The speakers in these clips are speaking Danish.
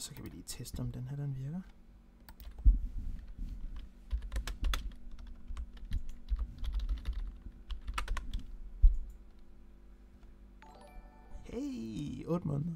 Og så kan vi lige teste, om den her den virker. Hey, 8 måneder.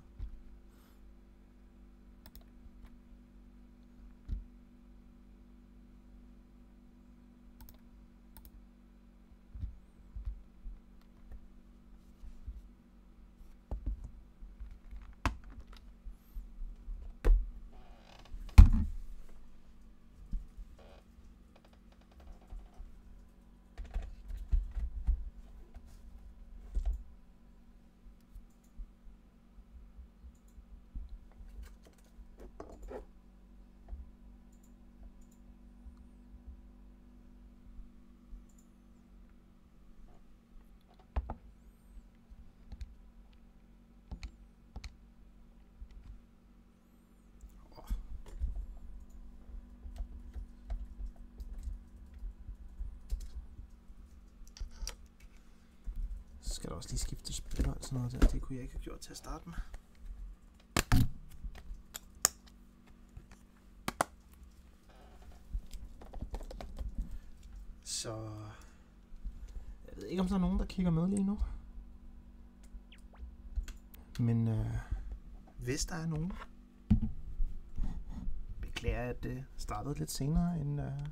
Så skal der også lige skifte spiller og sådan noget der. Det kunne jeg ikke have gjort til at starte med. Så... Jeg ved ikke, om der er nogen, der kigger med lige nu. Men øh, hvis der er nogen, beklager, at det startede lidt senere, end, øh,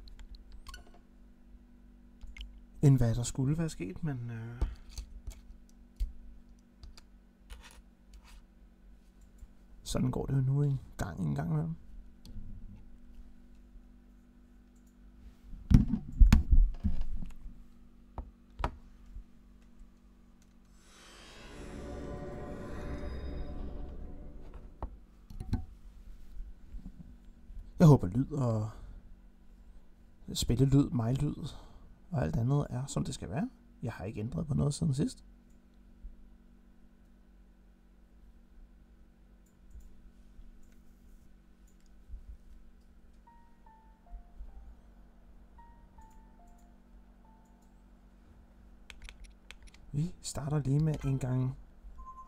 end hvad der skulle være sket, men... Øh, sådan går det jo nu en gang en gang imellem. Jeg håber lyd og spillelyd, mig lyd og alt andet er som det skal være. Jeg har ikke ændret på noget siden sidst. Vi starter lige med en gang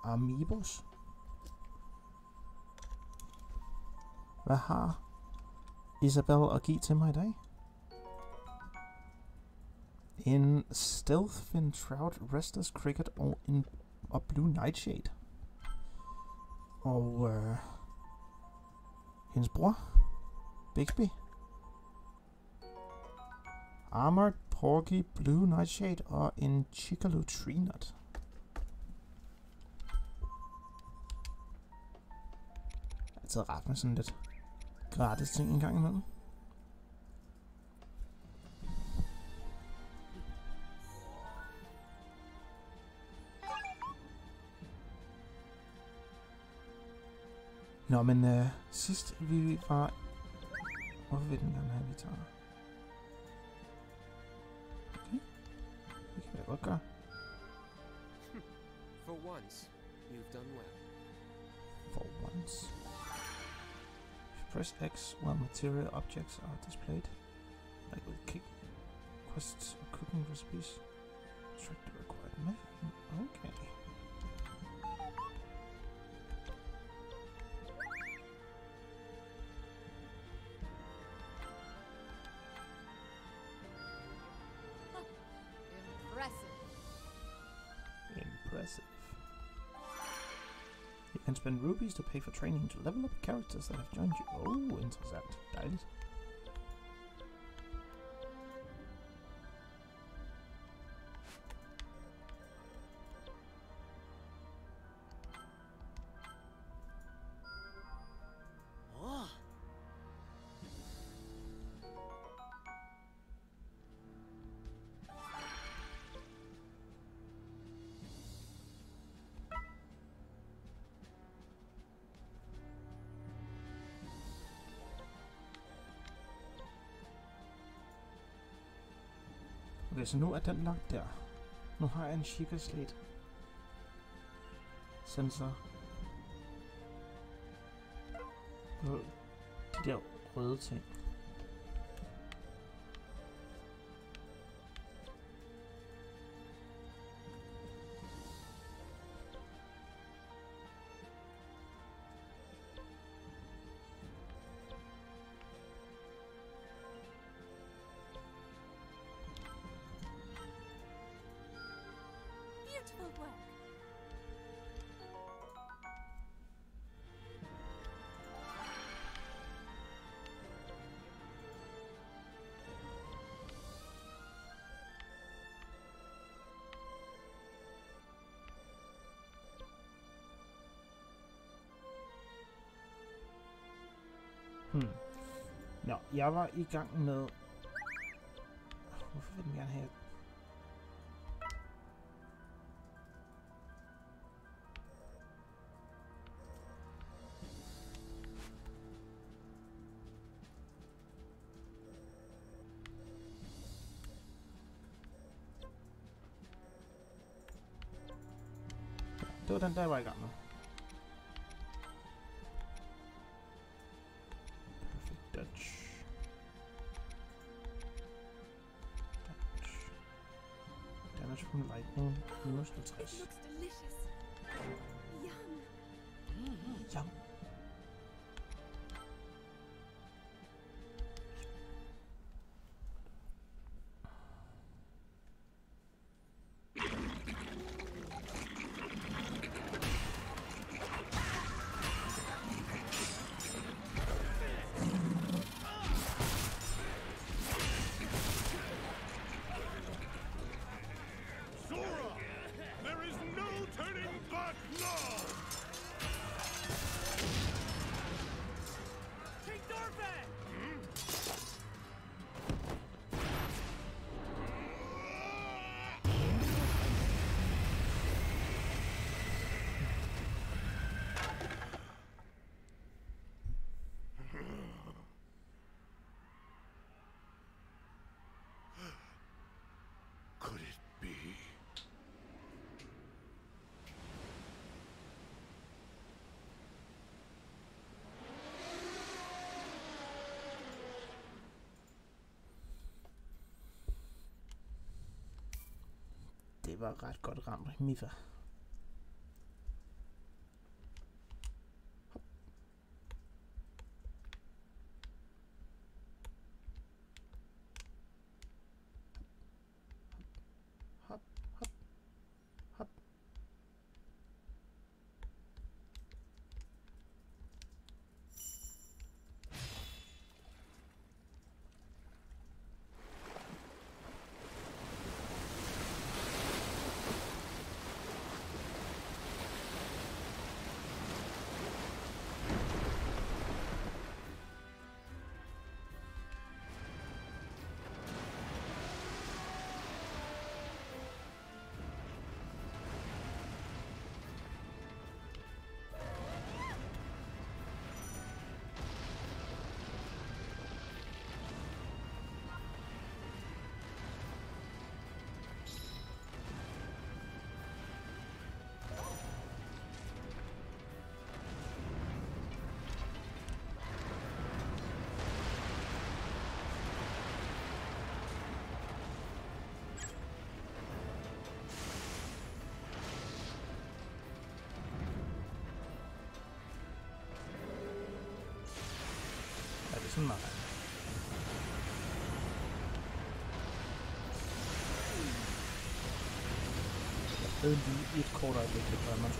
Amiibos. Hvad har Isabel at give til mig i dag? En Stealth Fin Trout, Restless Cricket og en og Blue Nightshade. Og øh, hendes bror, Bixby. Armored Porky, Blue Nightshade og en Chickaloo Tree Nut. Det altid rart med sådan lidt gratis ting en gang imellem. Nå, men øh, sidst vi var... Hvorfor vil den gerne have, at vi tager... Det kan jeg godt gøre. For once, you've done well. For once. Press X while material objects are displayed. Like with kick quests or cooking recipes. Track the required method. Okay. Rupees to pay for training to level up characters that have joined you. Oh, interessant. Dejligt. Oh, hvis så nu er den lagt der. Nu har jeg en Chica Slate sensor på de der røde ting. Jeg var i gang med... Hvorfor vil den gerne have... Det var den, der jeg var i gang med. durchschnittsreich. Det var ret godt ramt, Mifa. Ja, det er sådan meget. Jeg havde lige et kort øjeblik, det var man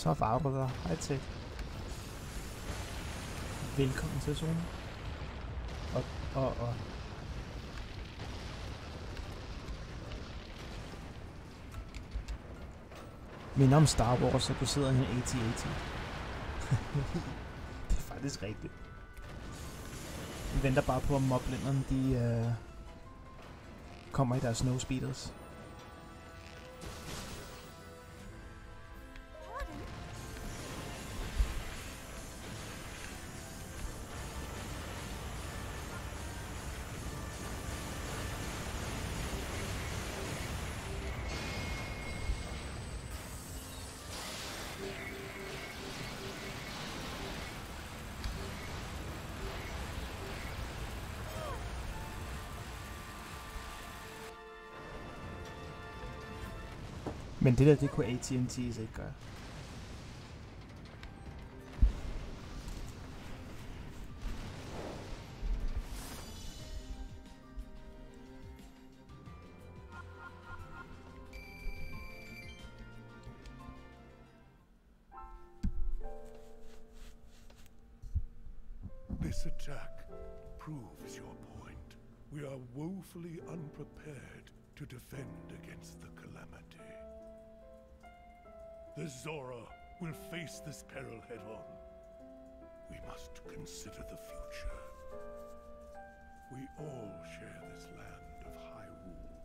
Så var du der. Hej til. Velkommen til zonen. Og, og, og. Men om Star Wars, så du sidder i en AT-AT. det er faktisk rigtigt. Vi venter bare på, at moblinderne de øh, kommer i deres no speeders. Men det der, det kunne AT&T ikke gøre. This attack proves your point. We are woefully unprepared to defend against the calamity. The Zora will face this peril head on. We must consider the future. We all share this land of Hyrule.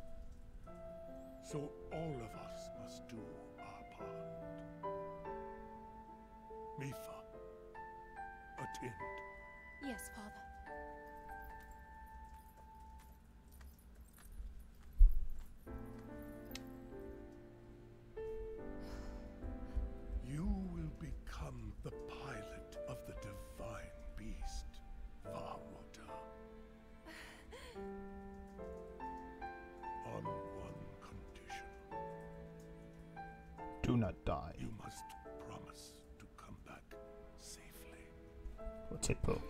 So all of us must do our part. Mifa, attend. Yes, Father. Die. You must promise to come back safely. Hvor tæt på.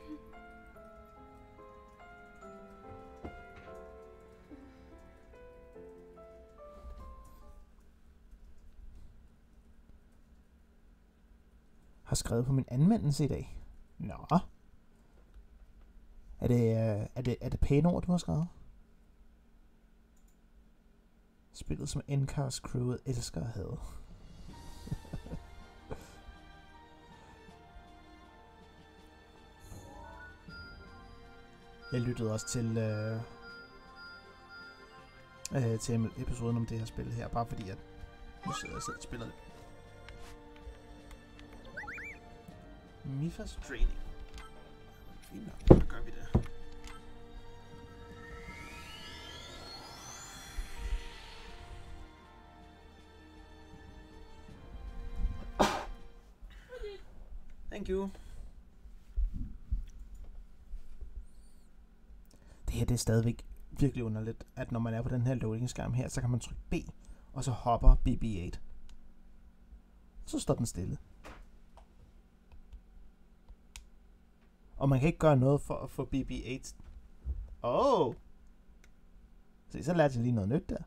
Har skrevet på min anmeldelse i dag. Nå. Er det, øh, er det, er det pæne ord, du har skrevet? Spillet som Endcast crewet elsker at have. Jeg lyttede også til, øh, øh, til episoden om det her spil her, bare fordi at nu sidder jeg selv og spiller det. Mifas training. Fint nok, så gør vi det. Thank you. Det her det er stadigvæk virkelig underligt, at når man er på den her loading-skærm her, så kan man trykke B, og så hopper BB-8. Så står den stille. Og man kan ikke gøre noget for at få BB-8. Oh! Se, så lærte jeg lige noget nyt der.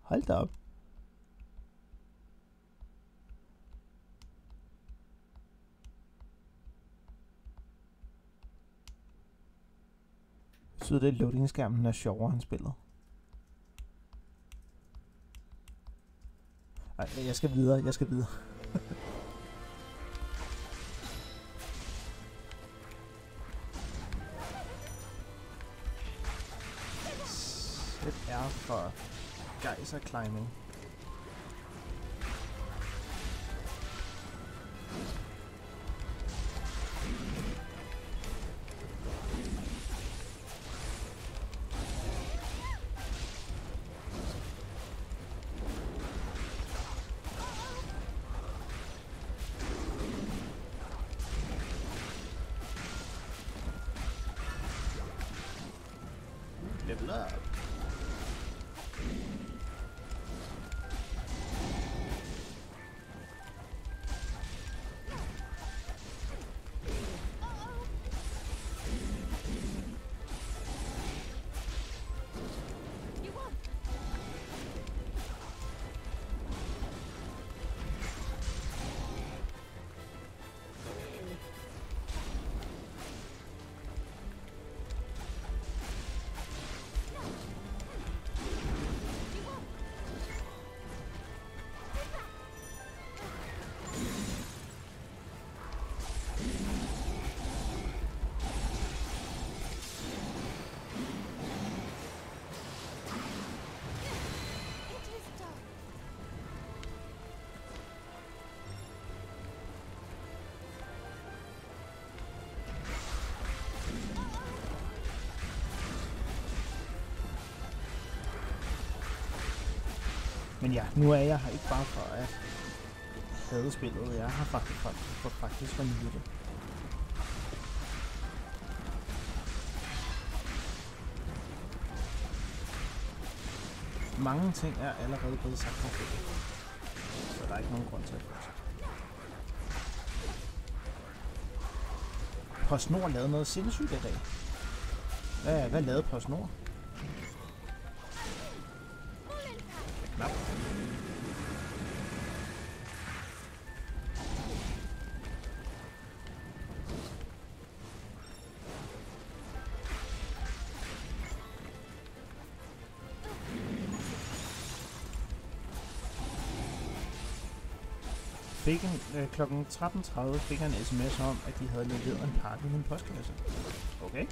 Hold da op. betyder det, at loading-skærmen er sjovere end spillet. Ej, jeg skal videre, jeg skal videre. Det er for geyser climbing. Men ja, nu er jeg her ikke bare for at hade spillet. Jeg har faktisk for, for faktisk for nyde det. Mange ting er allerede blevet sagt på spillet. Så der er ikke nogen grund til at fortsætte. PostNord lavede noget sindssygt i dag. Hvad, hvad lavede PostNord? Øh, kl. 13.30 fik jeg en sms om, at de havde leveret en pakke i min postkasse. Okay.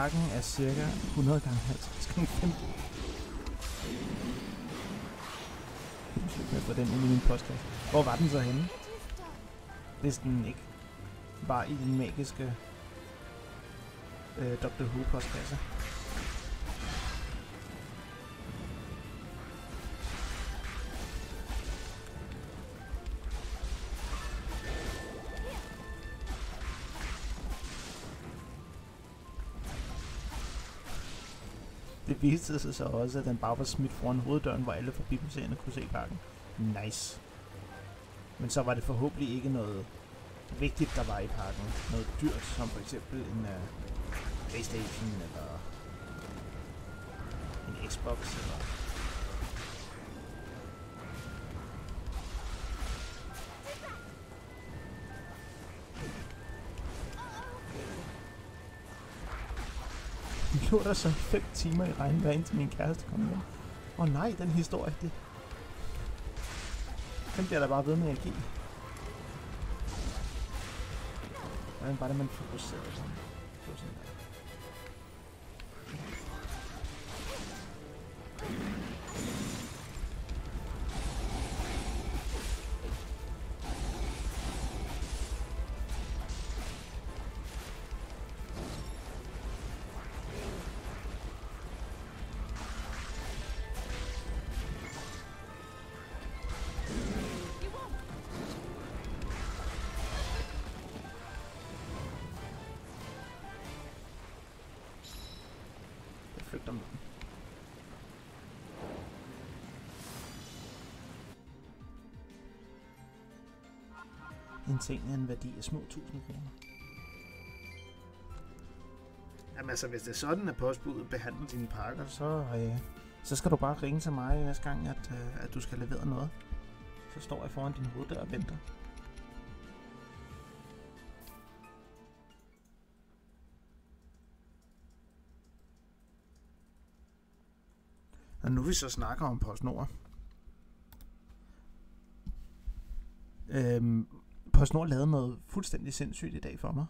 Pakken er cirka 100 gange 50 gange 15. Jeg får den ind i min postkasse. Hvor var den så henne? It. Hvis den ikke var i den magiske øh, Dr. Who postkasse. Det viste sig så også, at den bare var smidt foran hoveddøren, hvor alle forbipasserende kunne se pakken. Nice. Men så var det forhåbentlig ikke noget vigtigt, der var i pakken. Noget dyrt, som for eksempel en uh, Playstation eller en Xbox eller... lå der så 5 timer i regnvejr, indtil min kæreste kom hjem. Åh oh, nej, den historie, det... Den bliver der bare ved med at give. Hvordan var det, man fokuserede sådan? var sådan der? Med den. En ting er en værdi af små 1000 kroner. Jamen altså, hvis det er sådan, at postbuddet behandler dine pakker, så, øh, så skal du bare ringe til mig næste gang, at, øh, at du skal levere noget. Så står jeg foran din hoveddør og venter. Nu vi så snakker om PostNord. Øhm, PostNord lavede noget fuldstændig sindssygt i dag for mig.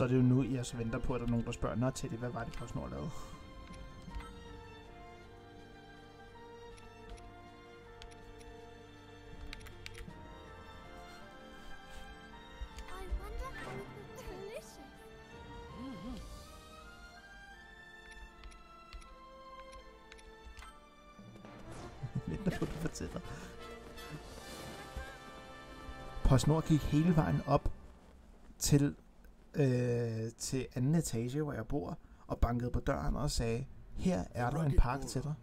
Så er det jo nu, jeg så venter på, at der er nogen, der spørger, Nå Teddy, hvad var det PostNord lavede? I venter på, du fortæller. PostNord gik hele vejen op til øh, til anden etage, hvor jeg bor, og bankede på døren og sagde, her er der en pakke til dig.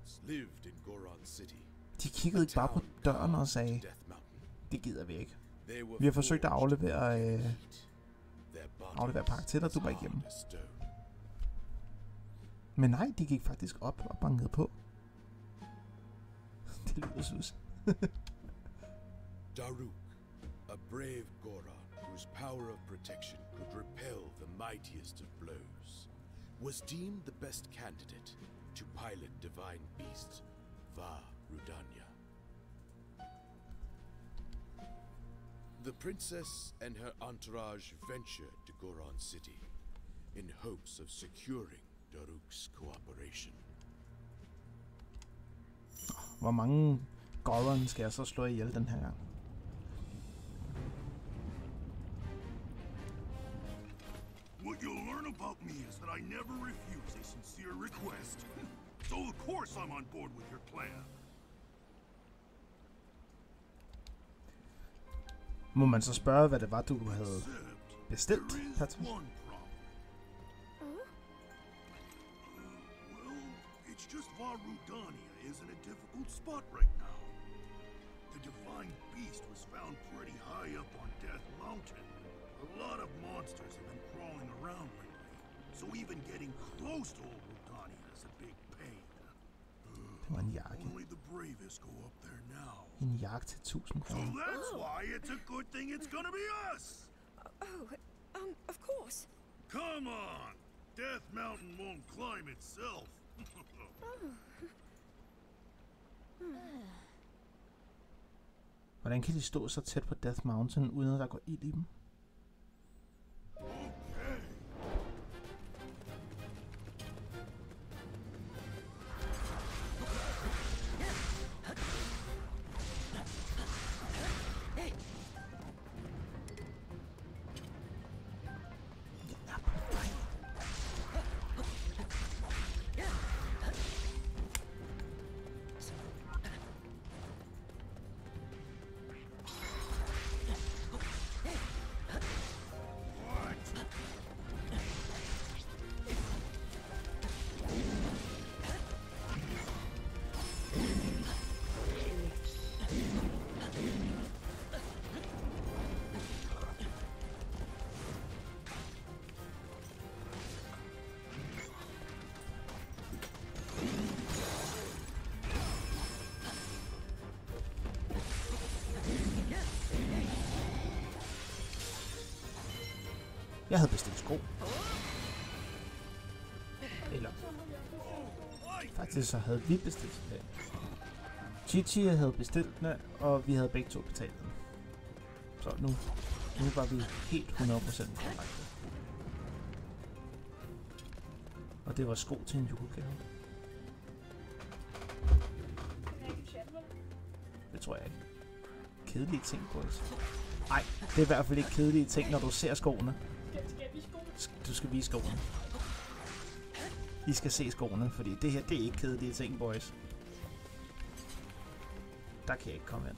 De kiggede ikke bare på døren og sagde, det gider vi ikke. Vi har forsøgt at aflevere, øh, aflevere pakke til dig, du var ikke hjemme. Men nej, de gik faktisk op og bankede på. Det lyder sus. Daruk, a brave Goron whose power of protection could repel the mightiest of blows, was deemed the best candidate to pilot divine beast Va Rudanya. The princess and her entourage ventured to Goron City in hopes of securing Daruk's cooperation. Hvor mange Goron skal jeg så slå ihjel den her gang? What you'll learn about me is that I never refuse a sincere request. so of course I'm on board with your plan. Må man så spørge, hvad det var, du havde bestilt, Patrick? Uh, well, it's just Varudania is in a difficult spot right now. The divine beast was found pretty high up on Death Mountain. A lot of monsters have been crawling around lately, so even getting close to old Rudania is a big pain. Det var en jakke. Only the bravest go up there now. En jakke til 1000 So kroner. that's why it's a good thing it's gonna be us! Oh, um, of course. Come on! Death Mountain won't climb itself. Hvordan kan de stå så tæt på Death Mountain, uden at der går ild i dem? Faktisk så havde vi bestilt den. Chichi havde bestilt den, og vi havde begge to betalt den. Så nu, nu var vi helt 100% korrekte. Og det var sko til en julegave. Det tror jeg ikke. Kedelige ting, boys. Nej, det er i hvert fald ikke kedelige ting, når du ser skoene. Sk- Du skal vise skoene. I skal se skoene, fordi det her, det er ikke kedelige ting, boys. Der kan jeg ikke komme ind.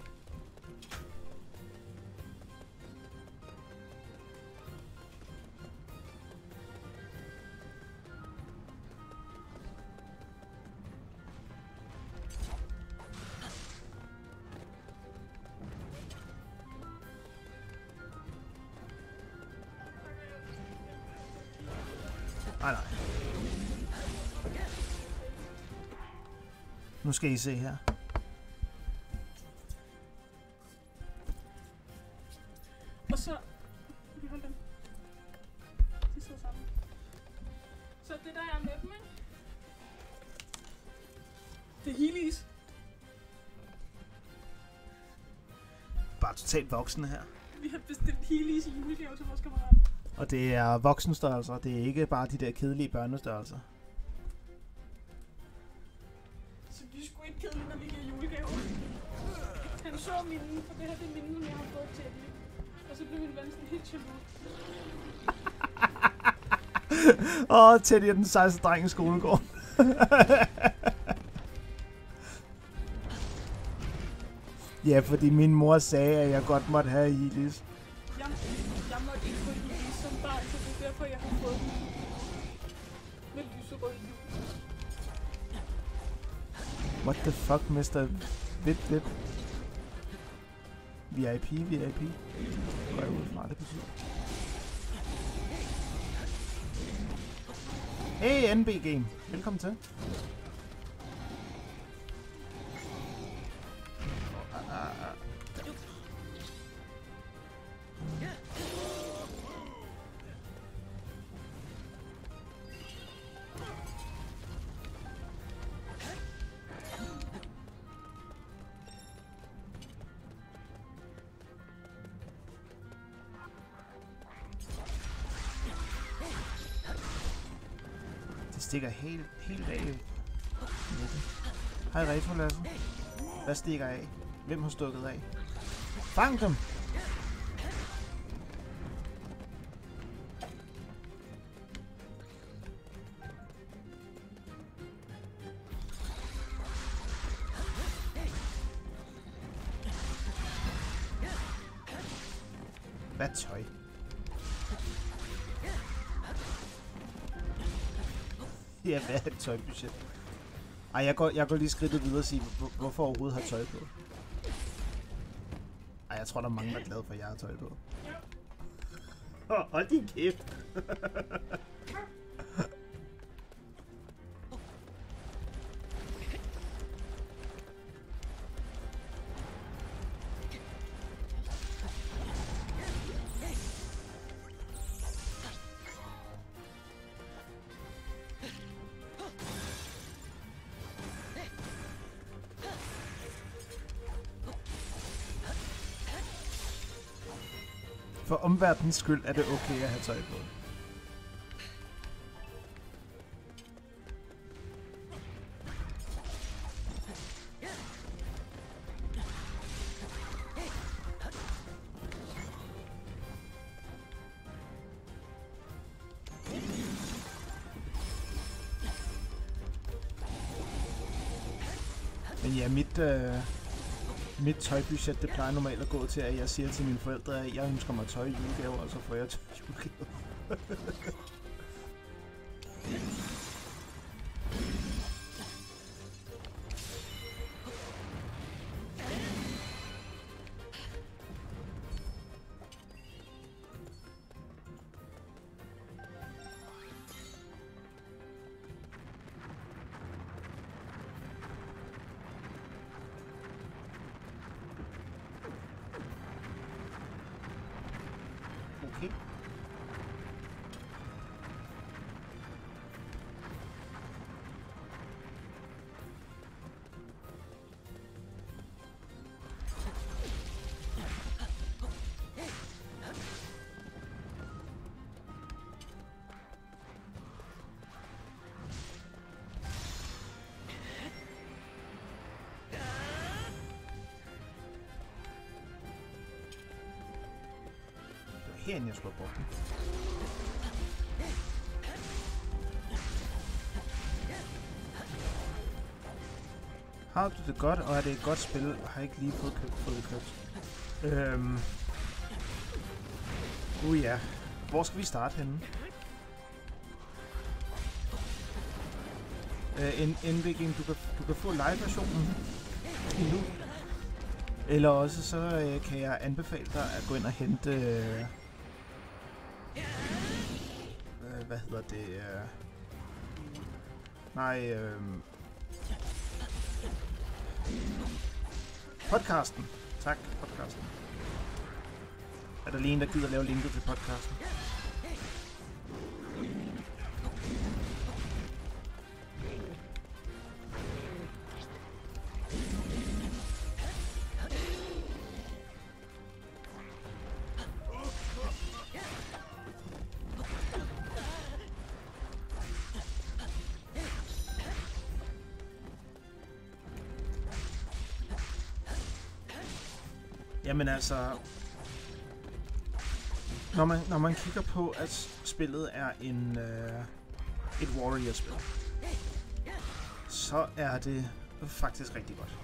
Skal I se her. Og så... Vi holde dem? De sidder sammen. Så det der er med dem, ikke? Det er Heelys. Bare totalt voksne her. Vi har bestilt Heelys i julegave til vores kammerat. Og det er voksenstørrelser. Det er ikke bare de der kedelige børnestørrelser. Mine, for det her det er som jeg har fået til. Og så blev min ven sådan helt jaloux. Åh, oh, Teddy er den sejeste dreng i skolegården. ja, fordi min mor sagde, at jeg godt måtte have Heelys. Jeg, jeg måtte ikke få Heelys som barn, så det er derfor, jeg har fået den. Med lyserød. What the fuck, Mr. Vip Vip? VIP, VIP? Går jeg ud fra, det betyder. Hey, NB Game. Velkommen til. Uh, uh, uh. Stikker helt, helt af. Hej Retro Lassen. Hvad stikker af? Hvem har stukket af? Fang dem! Ja, et tøjbudget? Ej, jeg går, jeg går lige skridtet videre og sige, hvor, hvorfor overhovedet har tøj på. Ej, jeg tror, der er mange, der er glade for, at jeg har tøj på. Hold din kæft. Omverdens skyld er det okay at have tøj på. Tøjbudget, det plejer normalt at gå til, at jeg siger til mine forældre, at jeg ønsker mig tøj i julegave, og så får jeg tøj i julegave. Det var herinde, jeg skulle have brugt den. Har du det godt, og er det et godt spil, og har ikke lige fået købt, fået det købt? Øhm. Uh ja. Hvor skal vi starte henne? Øh, en indvikling, du kan, du kan få live-versionen nu. Eller også så øh, kan jeg anbefale dig at gå ind og hente... Øh, det? er... nej, øh, podcasten. Tak, podcasten. Er der lige en, der gider lave linket til podcasten? Altså... Når man, når man kigger på, at spillet er en, øh, et warrior-spil, så er det faktisk rigtig godt.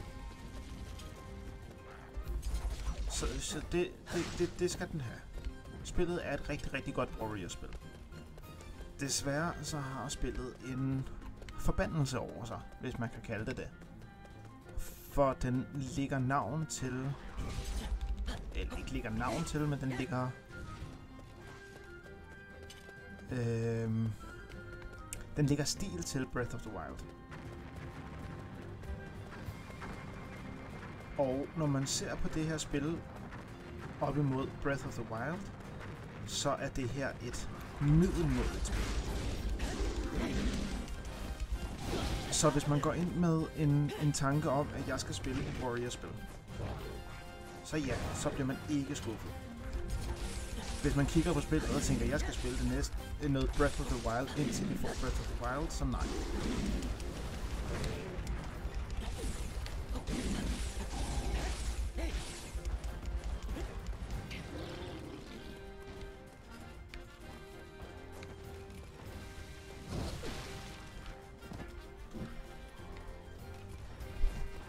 Så, så det, det, det, det skal den have. Spillet er et rigtig, rigtig godt warrior-spil. desværre så har spillet en forbandelse over sig, hvis man kan kalde det det. For den ligger navn til den ikke ligger navn til, men den ligger... Øhm, den ligger stil til Breath of the Wild. Og når man ser på det her spil op imod Breath of the Wild, så er det her et middelmådigt spil. Så hvis man går ind med en, en tanke om, at jeg skal spille et Warrior-spil, så ja, så bliver man ikke skuffet. Hvis man kigger på spillet og tænker, at jeg skal spille det næste øh, noget Breath of the Wild, indtil vi får Breath of the Wild, så nej.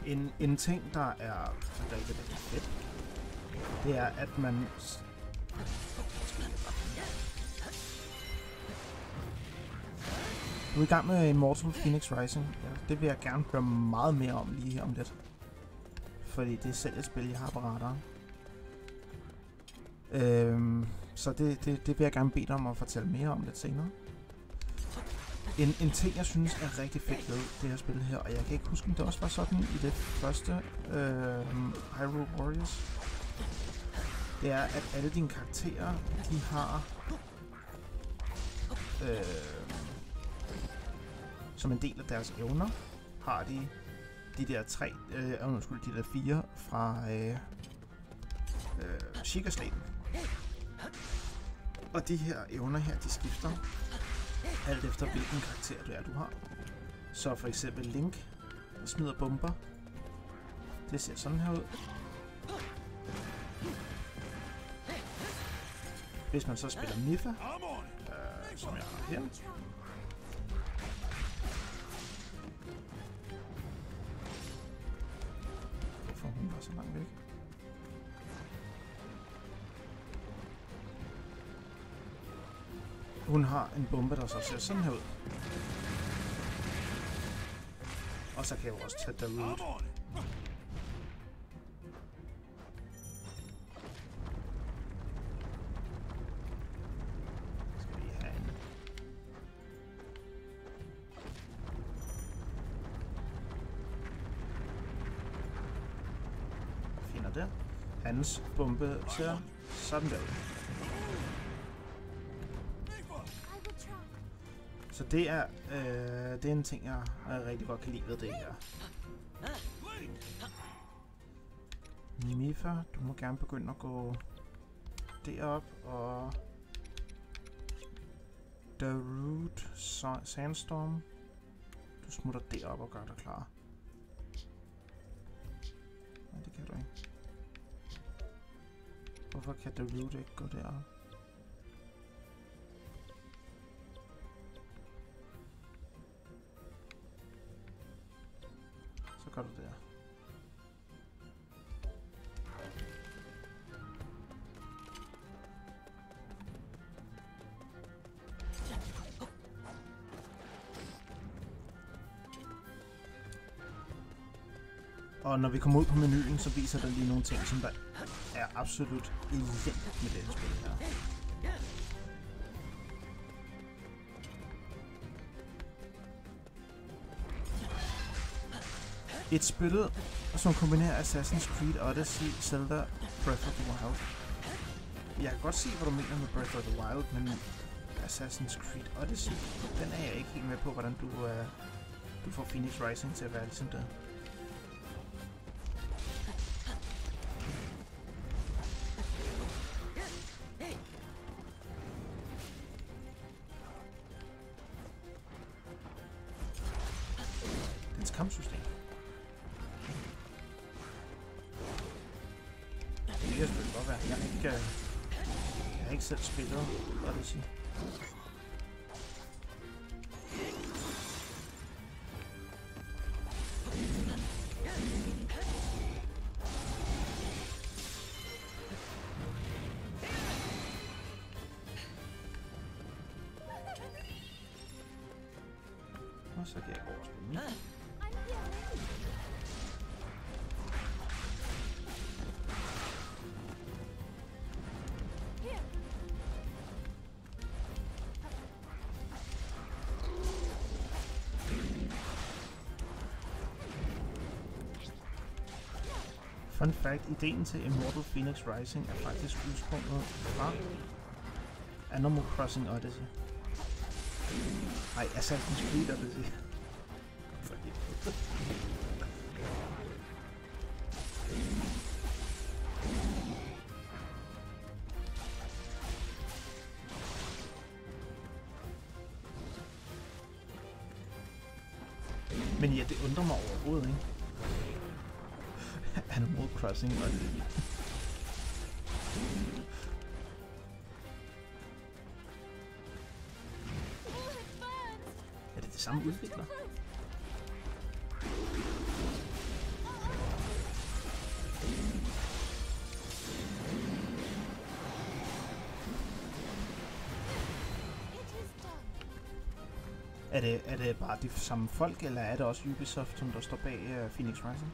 En, en ting, der er rigtig, rigtig fedt, det er, at man... Du er vi i gang med Immortal Phoenix Rising. Ja, det vil jeg gerne høre meget mere om lige her om lidt. Fordi det er selv et spil, jeg har på radaren. Øhm, så det, det, det vil jeg gerne bede dig om at fortælle mere om lidt senere. En, en ting, jeg synes er rigtig fedt ved det her spil her, og jeg kan ikke huske, om det også var sådan i det første øh, Hyrule Warriors, det er, at alle dine karakterer, de har øh, som en del af deres evner, har de de der tre, øh, undskyld, de der fire fra øh, øh, Shikastaten. Og de her evner her, de skifter alt efter hvilken karakter det er, du har. Så for eksempel Link, der smider bomber. Det ser sådan her ud. Hvis man så spiller Miffa, øh, som jeg har her, Hvorfor hun var så langt væk? Hun har en bombe, der så ser sådan her ud. Og så kan jeg jo også tage derude. Hans bombe ser sådan der ud. Så det er, øh, det er en ting, jeg, jeg rigtig godt kan lide ved det her. Mifa, du må gerne begynde at gå derop, og The Root Sandstorm, du smutter derop og gør dig klar. Hvorfor kan Darude ikke gå derop? Så gør du der. Og når vi kommer ud på menuen, så viser der lige nogle ting, som der er absolut elendigt med dette spil her. Et spil, som kombinerer Assassin's Creed Odyssey, Zelda, Breath of the Wild. Jeg kan godt se, hvad du mener med Breath of the Wild, men Assassin's Creed Odyssey, den er jeg ikke helt med på, hvordan du, uh, du får Phoenix Rising til at være ligesom det. Så kan jeg gå over og spille min. Fun fact, ideen til Immortal Phoenix Rising er faktisk udsprunget fra Animal Crossing Odyssey. Nej, Assassin's Creed Odyssey. For helvede. Men ja, det undrer mig overhovedet, ikke? Animal Crossing Odyssey. Samme udvikler? Er det, er det bare de samme folk, eller er det også Ubisoft, som der står bag uh, Phoenix Rising?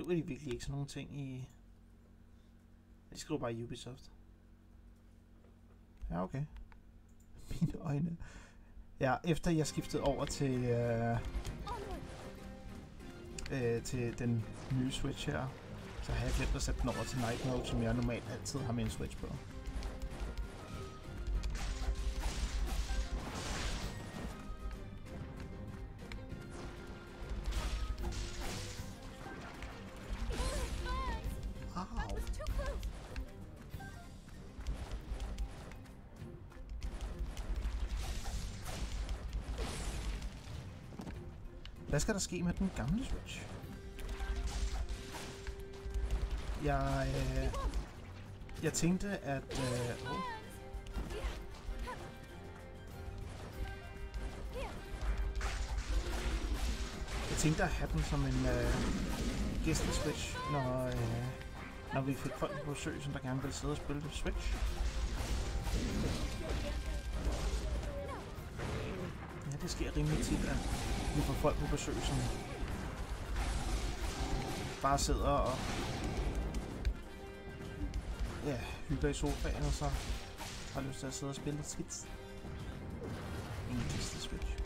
Skriver de virkelig ikke sådan nogle ting i... De skriver bare Ubisoft. Ja, okay. Mine øjne. Ja, efter jeg skiftede over til, øh, øh, til den nye Switch her, så har jeg glemt at sætte den over til Night Mode, som jeg normalt altid har min Switch på. Skal der ske med den gamle Switch? Jeg, øh, jeg tænkte, at... Øh, oh, jeg tænkte at have den som en øh, gæsteswitch, når, øh, når vi fik folk på besøg, som der gerne ville sidde og spille det Switch. Ja, det sker rimelig tit, at vi får folk på besøg, som bare sidder og ja, hygger i sofaen, og så har lyst til at sidde og spille lidt skidt. Ingen gæste Switch.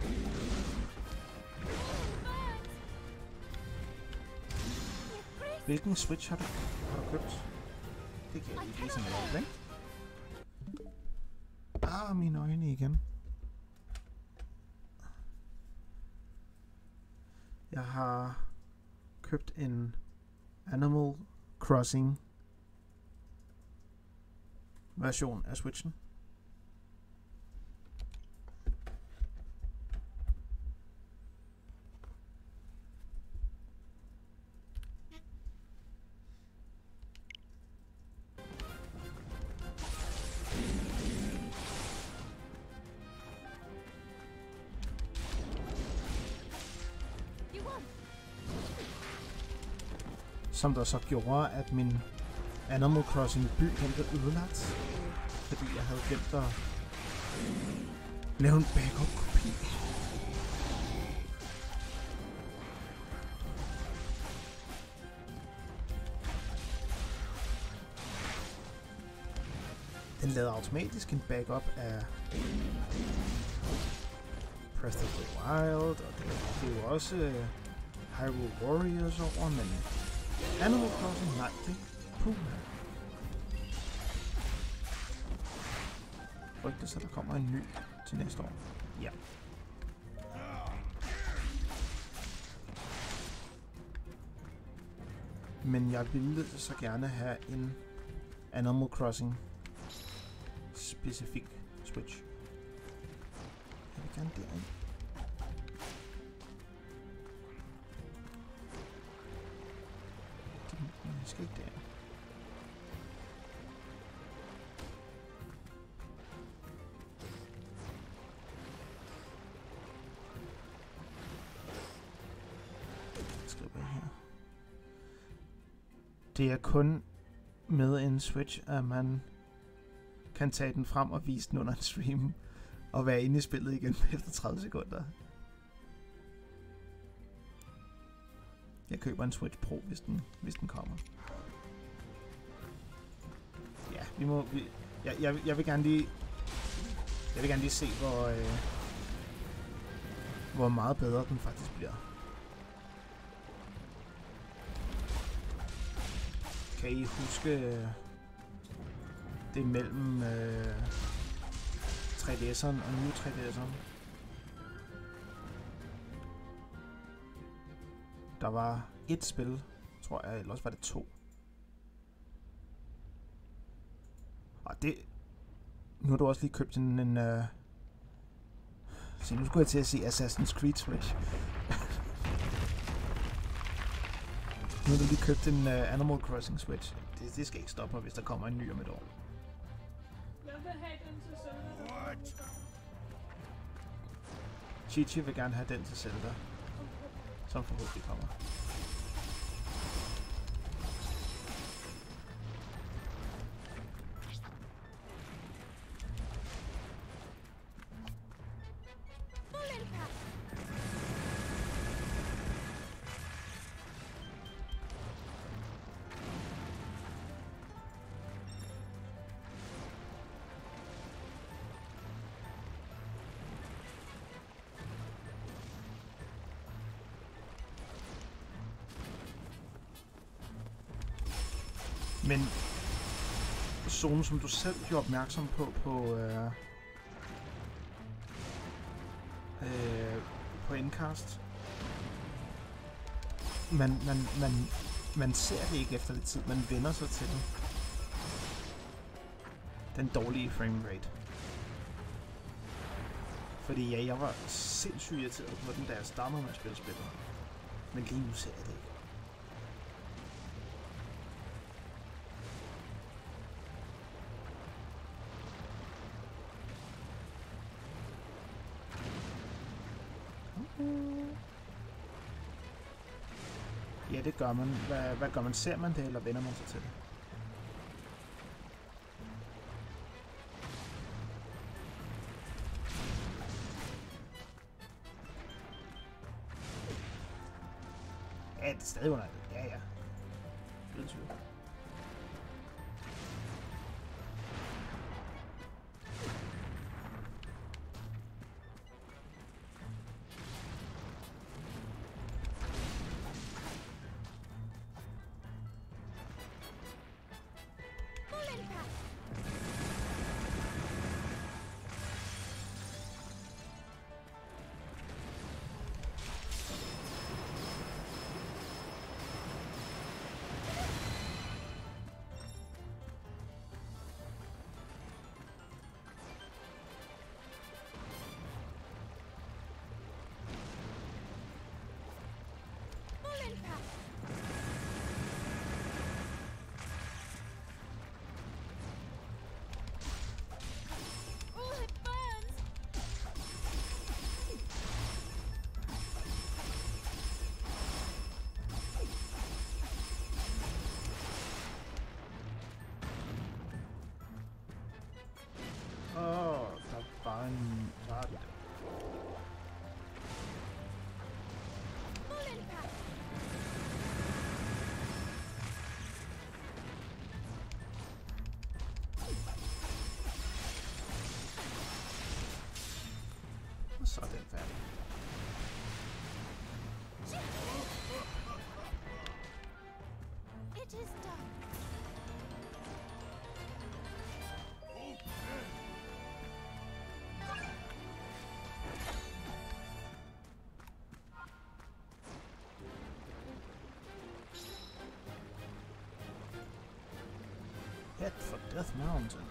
Hvilken Switch har du, har du købt? Det kan jeg lige vise en ikke? Ah, mine øjne igen. Jeg har købt en Animal Crossing version af Switchen. Som der så gjorde, at min Animal Crossing by den blev ødelagt. Fordi jeg havde glemt at lave en backup-kopi. Den lavede automatisk en backup af Breath of the Wild, og det, det er jo også... Øh, Hyrule Warriors over, men Animal Crossing, nej, det puh. Rygter så der kommer en ny til næste år. Ja. Men jeg ville så gerne have en Animal Crossing specifik Switch. Jeg vil gerne derind. Det er kun med en Switch, at man kan tage den frem og vise den under en stream, og være inde i spillet igen efter 30 sekunder. Jeg køber en Switch Pro, hvis den, hvis den kommer. Ja, vi må... Vi, jeg, jeg, jeg vil gerne lige... Jeg vil gerne lige se, hvor... Øh, hvor meget bedre den faktisk bliver. Kan I huske det mellem øh, 3DS'eren og nu 3DS'eren? Der var et spil, tror jeg, eller også var det to. Og det... Nu har du også lige købt en... en øh, Se, nu skulle jeg til at se Assassin's Creed Switch nu har du lige købt en uh, Animal Crossing Switch. Det, det skal ikke stoppe mig, hvis der kommer en ny om et år. Jeg vil have den til Zelda. What? Chichi vil gerne have den til Zelda, som forhåbentlig kommer. Rasmus, som du selv gjorde opmærksom på på øh, øh, på Endcast, man, man, man, man ser det ikke efter lidt tid. Man vender sig til det. Den dårlige framerate. Fordi ja, jeg var sindssygt irriteret på den, da jeg startede med at spille spillet. Men lige nu ser jeg det ikke. Det gør man. Hvad, hvad gør man? Ser man det, eller vender man sig til det? Ja, det er stadig under Head for Death Mountain.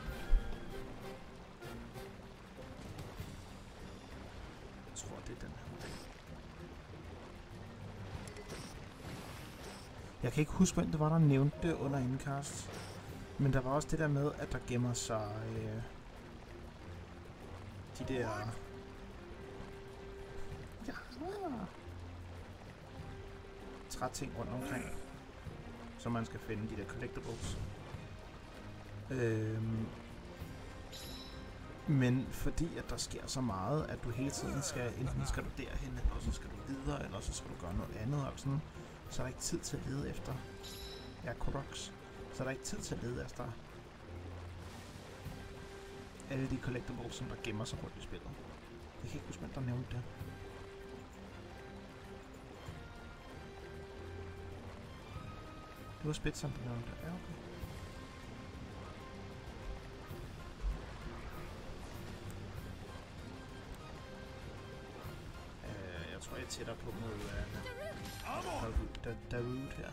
Jeg tror, det er den her. Jeg kan ikke huske, hvem det var, der nævnte det under indkast. Men der var også det der med, at der gemmer sig øh, de der... Ja. Træting rundt omkring. Så man skal finde de der collectibles. Øhm, men fordi at der sker så meget, at du hele tiden skal, enten skal du derhen, eller så skal du videre, eller så skal du gøre noget andet, og sådan, så er der ikke tid til at lede efter ja, Koroks. Så er der ikke tid til at lede efter alle de collectibles, som der gemmer sig rundt i spillet. Jeg kan ikke huske, hvem der nævnte det. Det var Spitz, der nævnte det. Ja, okay. Tættere på med øh, uh, Darude, her.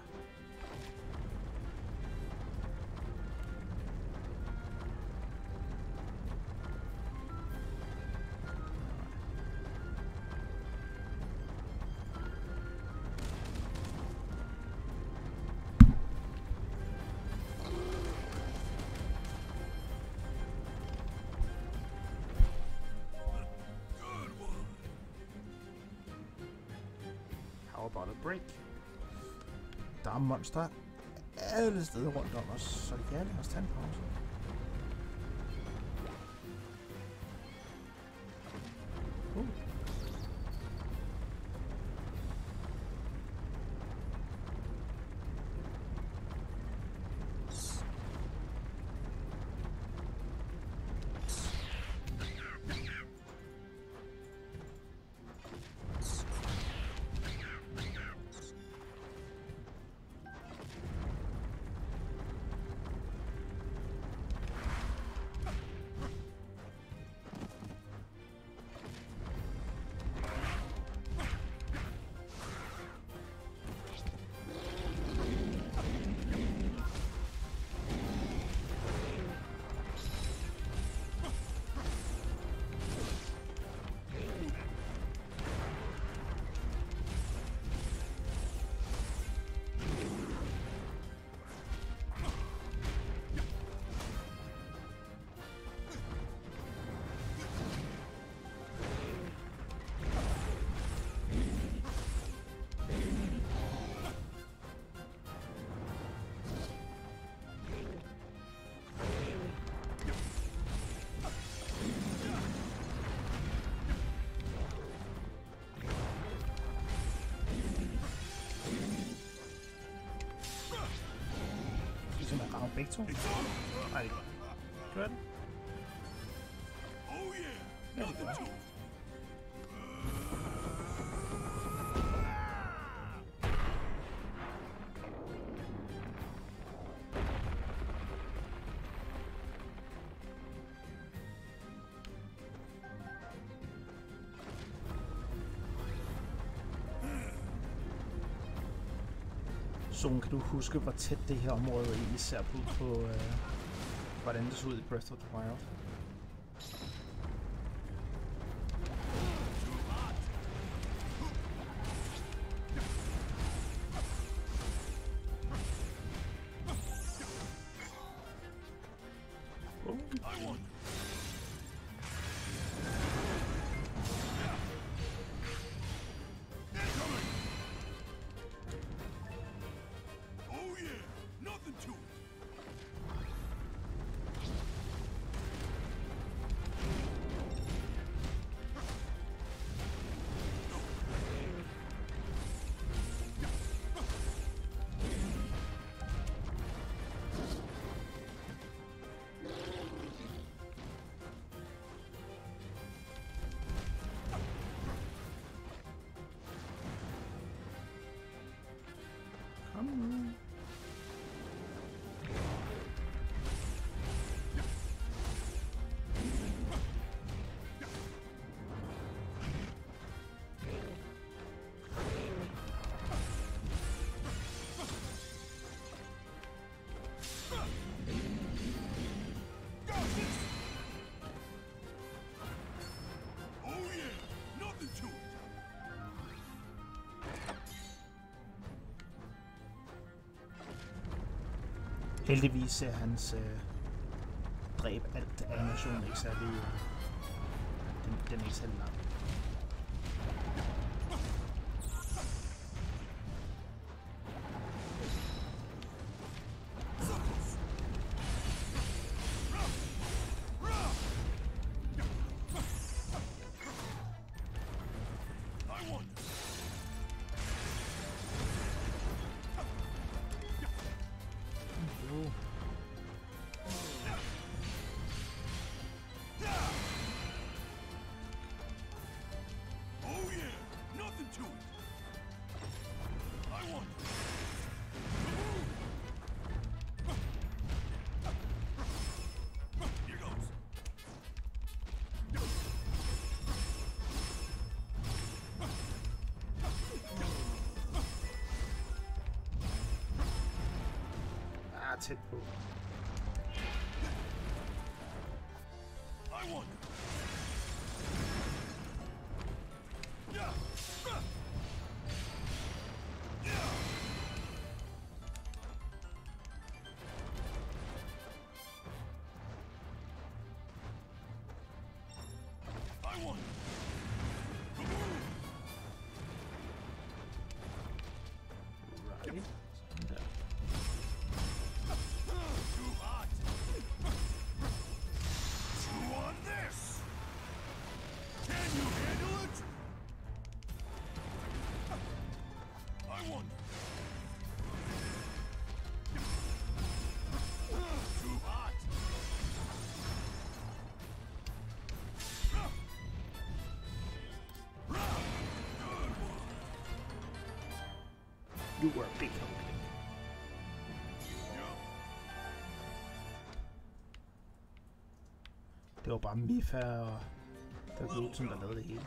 About a break? Der er monster alle steder rundt om os, så ja, lad os tage en pause. At ramme Zone, kan du huske, hvor tæt det her område egentlig ser på, på, øh, hvordan det så ud i Breath of the Wild? Heldigvis er hans øh, dræb alt animation ikke særlig... Øh, den, den er ikke særlig lang. Ah, tæt You were a big help. Det var bare Mifa og der som der lavede det hele.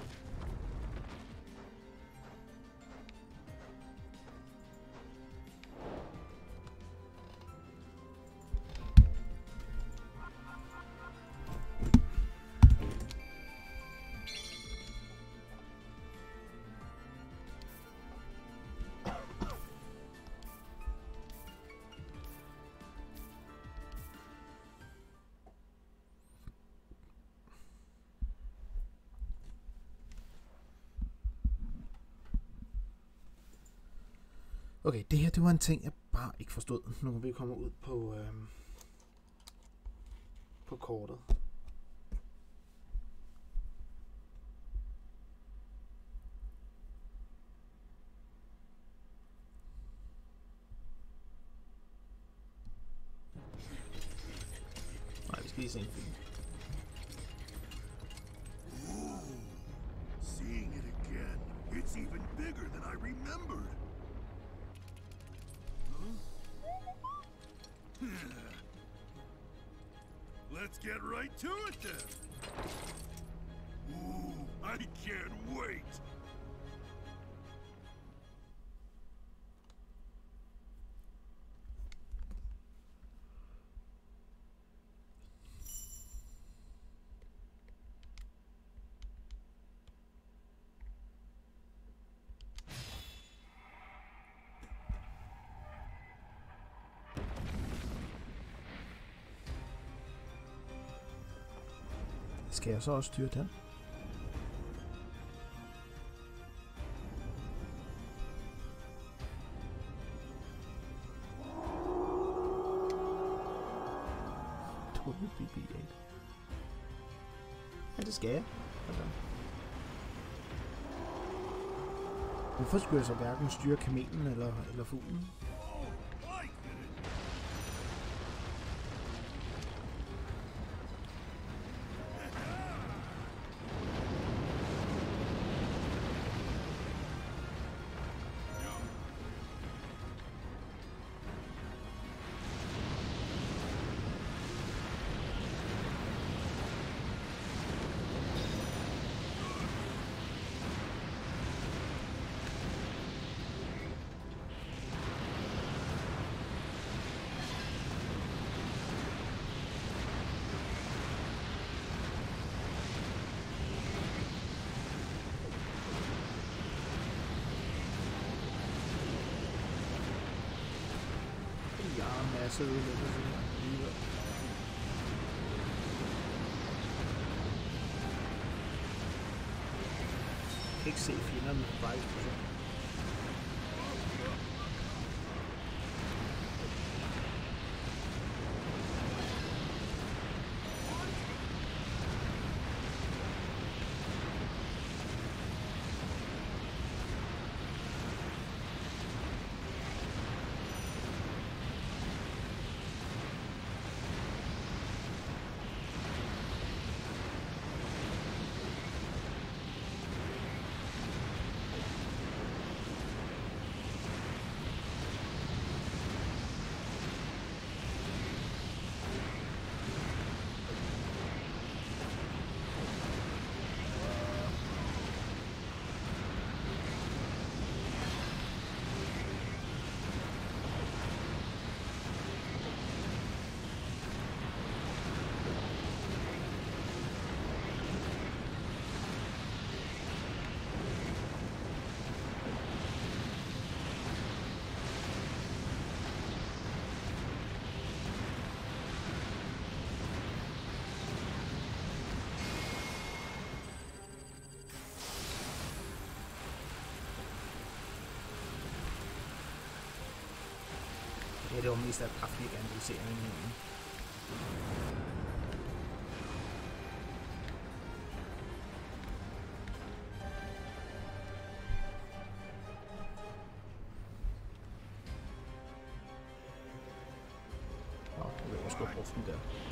Okay, det her det var en ting, jeg bare ikke forstod, nu vi kommer ud på, øh, på kortet. Skal jeg så også styre den? Total BB-8. Ja, det skal jeg. Altså. Hvorfor skulle jeg så hverken styre kamelen eller, eller fuglen? so that it leave it. Take They don't use that puffy energy anymore. Let's go for food there.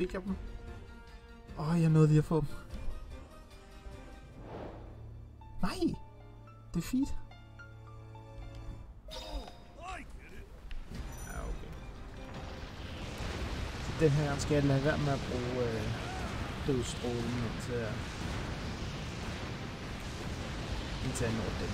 Fik jeg dem? Åh, oh, jeg nåede lige at få dem. Nej! Det er fint. Ja, okay. Så den her gang skal jeg lade være med at bruge øh, dødstrålen indtil jeg indtil jeg når den.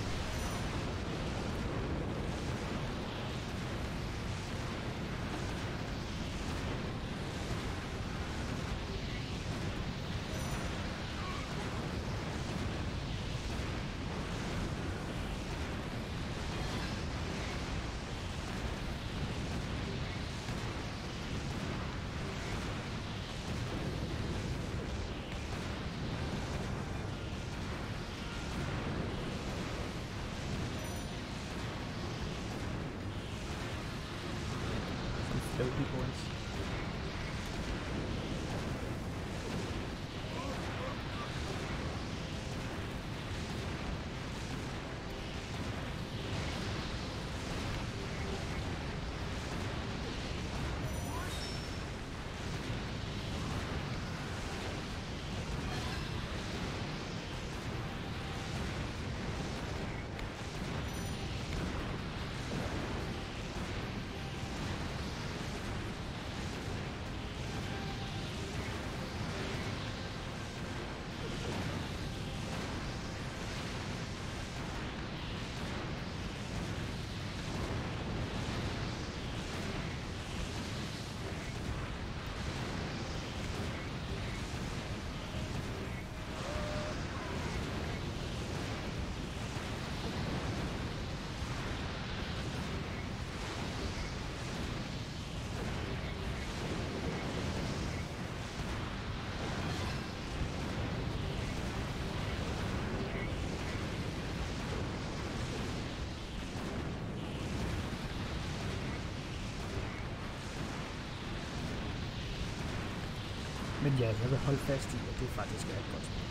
Men ja, jeg vil holde fast i, at det faktisk er et godt spil.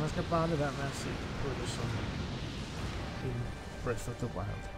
Man skal bare lade være med at se på det som en Breath of the Wild.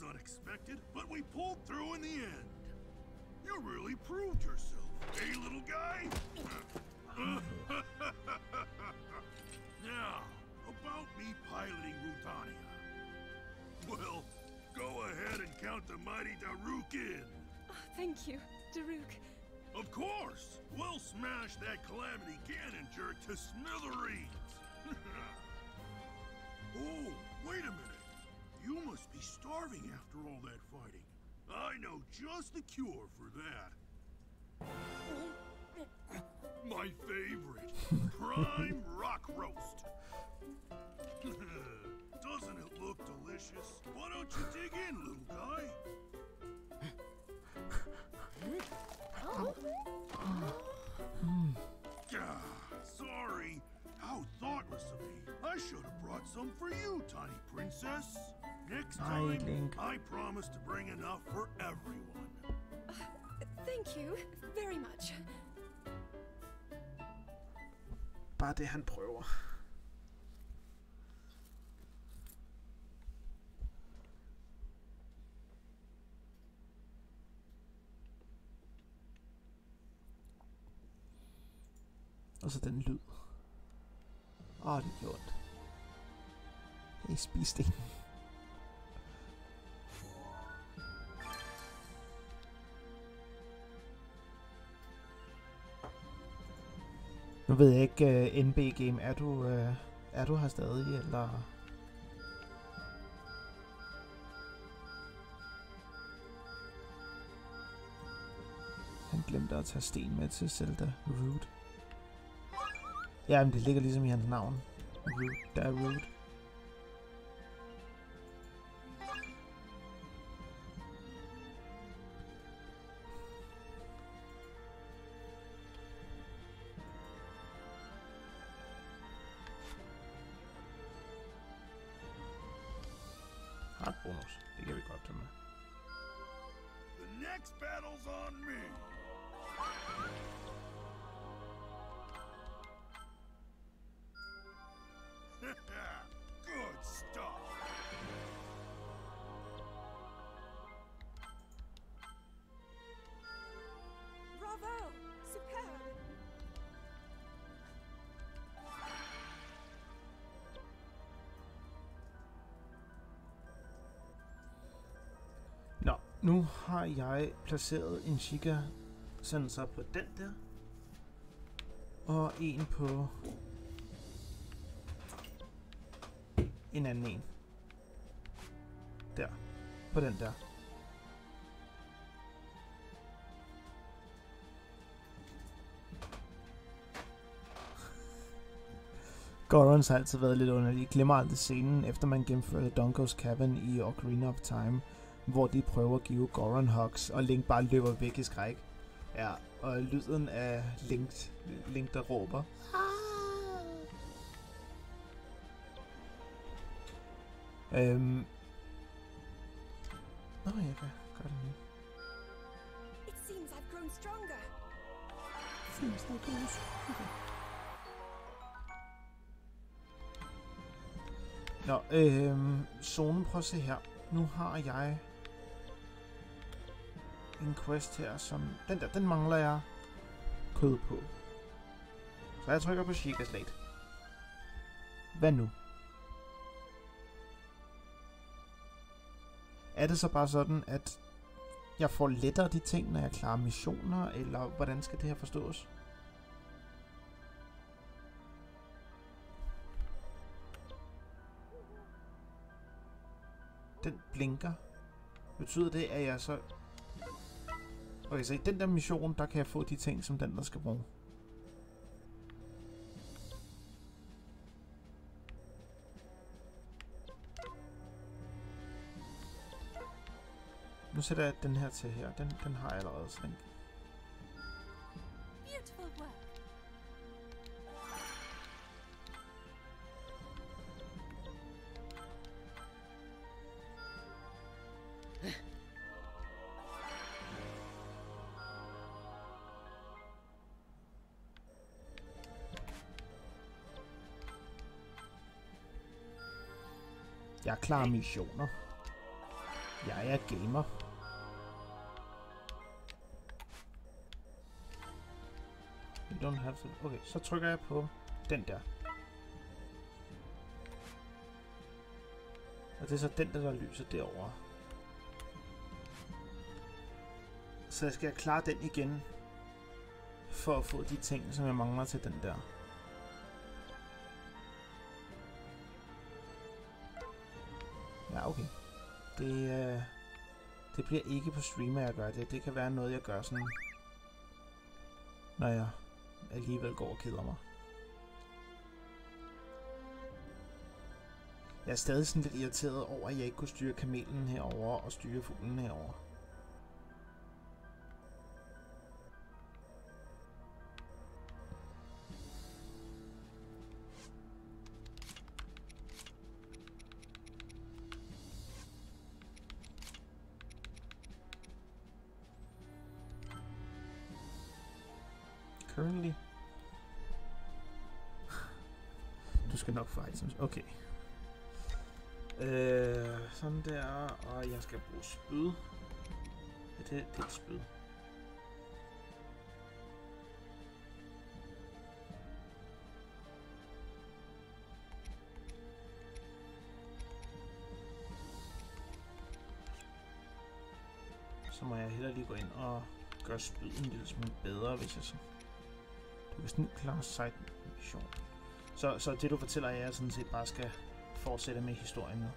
Was unexpected, but we pulled through in the end. You really proved yourself, hey little guy? now, about me piloting Rutania. Well, go ahead and count the mighty Daruk in. Oh, thank you, Daruk. Of course! We'll smash that Calamity Cannon jerk to smithereens! oh, wait a minute. You must be starving after all that fighting. I know just the cure for that. My favorite. Prime rock roast. Doesn't it look delicious? Why don't you dig in, little guy? Ah, sorry. How thoughtless of me. I should have brought some for you, tiny princess. Next Hi, time, Link. I promise to bring enough for everyone. Uh, thank you very much. Bare det, han prøver. Og så den lyd. Åh, det gjorde ondt. Spis det. Nu ved jeg ikke, øh, uh, NB Game, er du, uh, er du her stadig, eller? Han glemte at tage sten med til Zelda Root. Ja, men det ligger ligesom i hans navn. Root, der er Root. Nu har jeg placeret en Chica sensor på den der. Og en på en anden en. Der. På den der. Gorons har altid været lidt underlig. Jeg glemmer aldrig scenen, efter man gennemførte Donkos Cabin i Ocarina of Time, hvor de prøver at give Goron hugs, og Link bare løber væk i skræk. Ja, og lyden af Link, Link der råber. Øhm. Nå, jeg kan gøre det nu. It seems I've grown stronger. Seems like it is. Nå, øhm, zonen, prøv at se her. Nu har jeg en quest her, som... Den der, den mangler jeg kød på. Så jeg trykker på Sheikah Slate. Hvad nu? Er det så bare sådan, at jeg får lettere de ting, når jeg klarer missioner, eller hvordan skal det her forstås? Den blinker. Betyder det, at jeg så... Okay, så i den der mission, der kan jeg få de ting, som den der skal bruge. Nu sætter jeg den her til her. Den, den har jeg allerede, så den Jeg er klar missioner. Jeg er gamer. You don't have to... Okay, så trykker jeg på den der. Og det er så den der, der lyser derovre. Så jeg skal klare den igen. For at få de ting, som jeg mangler til den der. Det, øh, det bliver ikke på stream, at jeg gør det. Det kan være noget, jeg gør sådan, når jeg alligevel går og keder mig. Jeg er stadig sådan lidt irriteret over, at jeg ikke kunne styre kamelen herover og styre fuglen herover. Items. Okay. Øh, sådan der, og jeg skal bruge spyd. Ja, det, det er et spyd. Så må jeg heller lige gå ind og gøre spyd en lille smule bedre, hvis jeg så... Du kan sådan klare side mission. Så, så det du fortæller er, at jeg sådan set bare skal fortsætte med historien nu.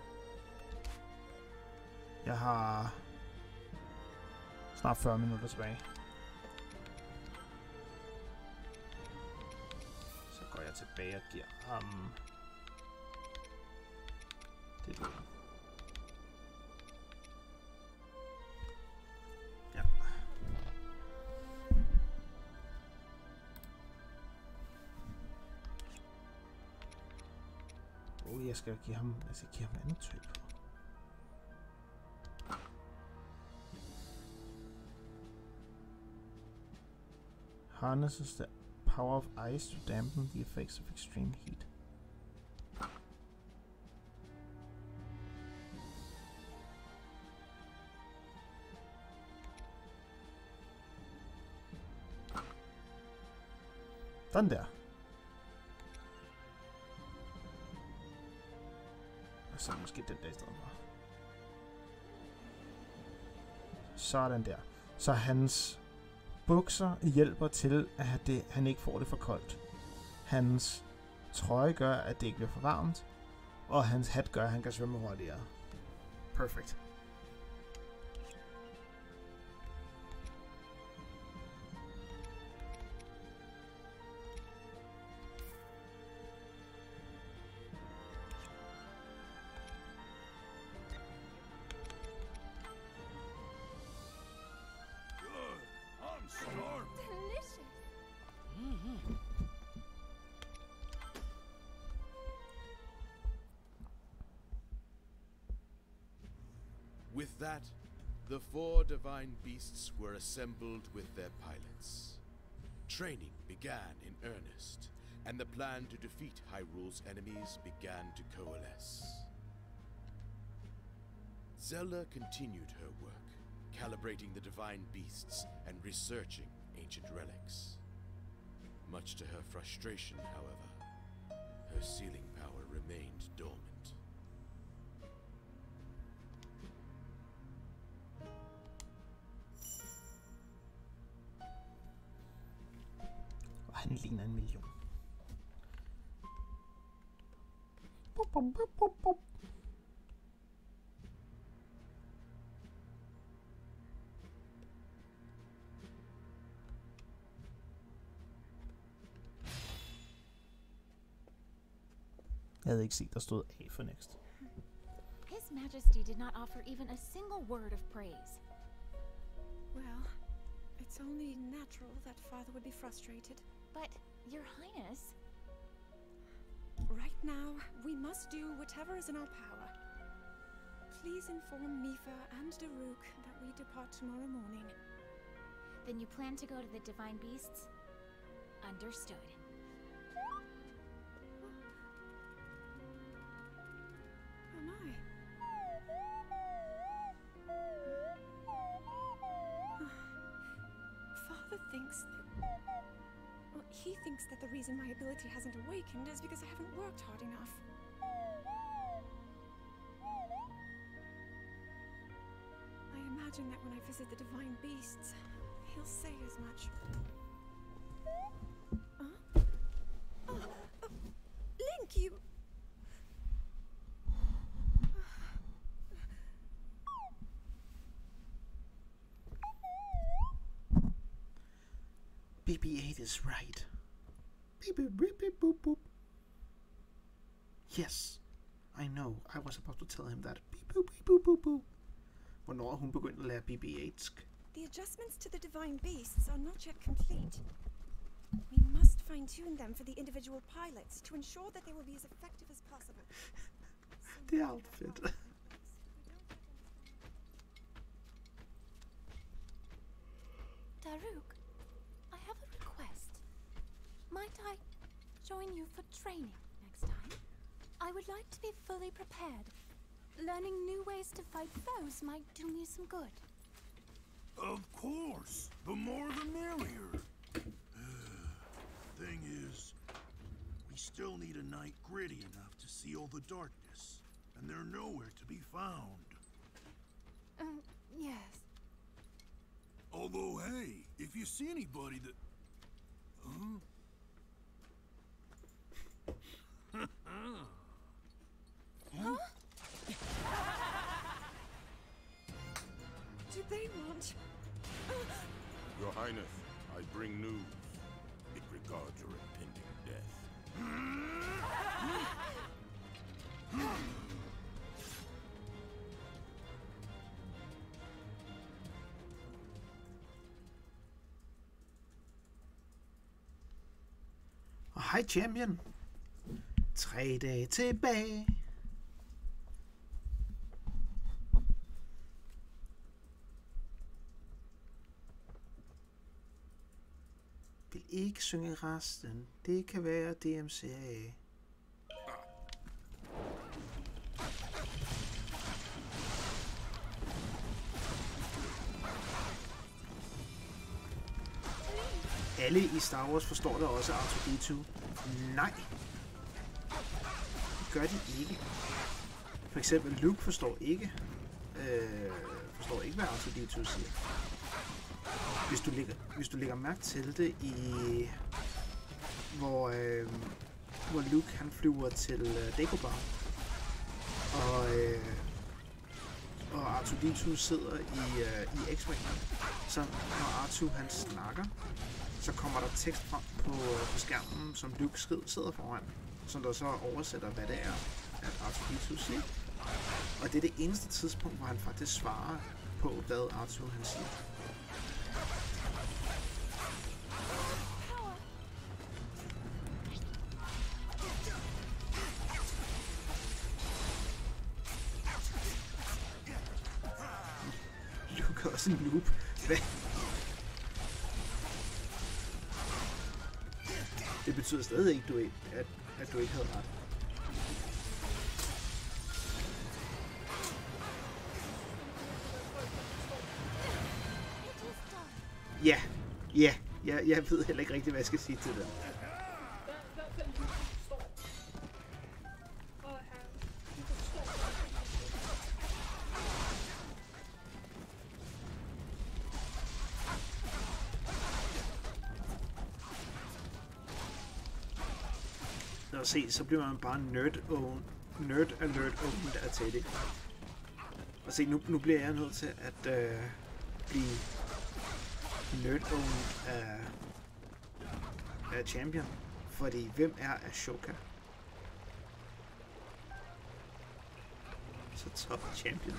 Jeg har snart 40 minutter tilbage. Så går jeg tilbage og giver ham Oh, jeg skal give ham, altså give ham andet tøj på. Harnesses the power of ice to dampen the effects of extreme heat. Sådan der. Og den der i stedet for. Sådan der. Så hans bukser hjælper til, at det, han ikke får det for koldt. Hans trøje gør, at det ikke bliver for varmt. Og hans hat gør, at han kan svømme hurtigere. Perfekt. Divine beasts were assembled with their pilots. Training began in earnest, and the plan to defeat Hyrule's enemies began to coalesce. Zelda continued her work, calibrating the divine beasts and researching ancient relics. Much to her frustration, however, her sealing power remained dormant. Og han ligner en million. Bup, bup, bup, bup, bup. Jeg havde ikke set, der stod A for next. His Majesty did not offer even a single word of praise. Well, it's only natural that Father would be frustrated. But, Your Highness, Right now, we must do whatever is in our power. Please inform Mifa and Daruk that we depart tomorrow morning. then you plan to go to the Divine Beasts? Understood. Thinks that the reason my ability hasn't awakened is because I haven't worked hard enough. I imagine that when I visit the divine beasts, he'll say as much. Oh, oh, Link, you. BB-8 is right. Beep, beep, beep, beep, boop, boop. Yes, I know. I was about to tell him that. Beep, boop, beep, boop, boop, boop. Hvornår hun begyndt at lære BB-8'sk? The adjustments to the divine beasts are not yet complete. We must fine tune them for the individual pilots to ensure that they will be as effective as possible. Det er alt. Daruk, join you for training next time? I would like to be fully prepared. Learning new ways to fight foes might do me some good. Of course. The more the merrier. Thing is, we still need a night gritty enough to see all the darkness, and they're nowhere to be found. Um, yes. Although, hey, if you see anybody that. Huh? Do they want? Your Highness, I bring news. It regards your impending death. Hi, champion. Tre dage tilbage. Vil ikke synge resten. Det kan være DMCA. Alle i Star Wars forstår det også R2-D2. Nej. Gør de ikke. For eksempel Luke forstår ikke, øh, forstår ikke, hvad R2-D2 siger. Hvis du, lægger, hvis du lægger mærke til det i, hvor, øh, hvor Luke han flyver til øh, Dagobah, og, øh, og R2-D2 sidder i, øh, i X-Wing'en. så når R2 han snakker, så kommer der tekst frem på, øh, på skærmen, som Luke skid- sidder foran, som der så oversætter, hvad det er, at Arthur siger. Og det er det eneste tidspunkt, hvor han faktisk svarer på, hvad Arthur han siger. er også en loop. Hvad? Betyder stadig ikke, du ikke, at, at du ikke havde ret. Ja, ja, ja, jeg ved heller ikke rigtig, hvad jeg skal sige til det. At se, så bliver man bare nerd, own, nerd alert owned af Teddy. Og se, nu, nu bliver jeg nødt til at øh, blive nerd owned af, af champion. Fordi hvem er Ashoka? Så top champion.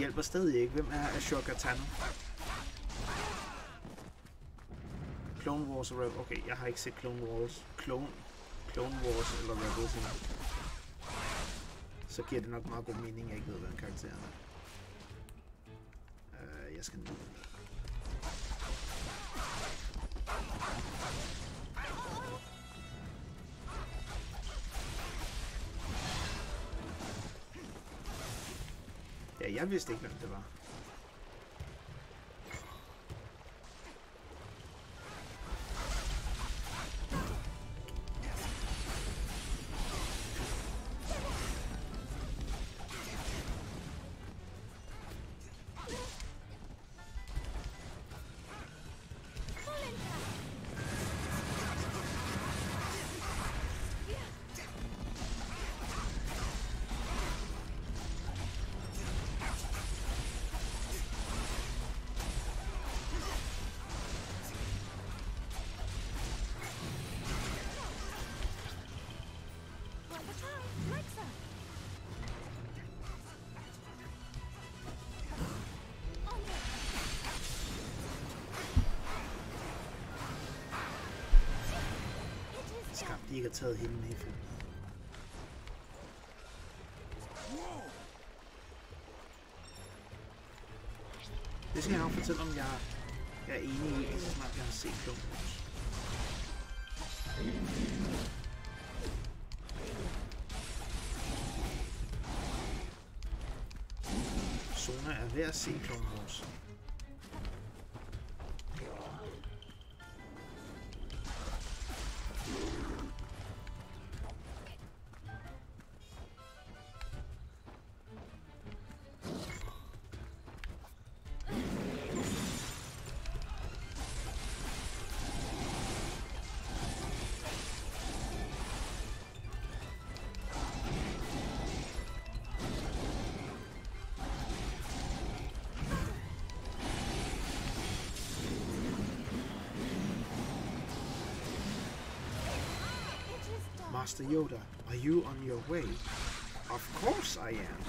Hjælper stadig ikke. Hvem er Ashoka Tano? Clone Wars og Rebels. Okay, jeg har ikke set Clone Wars. Clone, Clone Wars eller Rebels endnu. Så giver det nok meget god mening, at jeg ikke ved, hvad karakteren er. Uh, jeg skal ned. Jeg vidste ikke, hvem det var. Har taget hende med i filmen. Det skal jeg nok fortælle, om jeg, jeg er enig i, så jeg har set Clone Sona er ved at se. Master Yoda, are you on your way? Of course I am.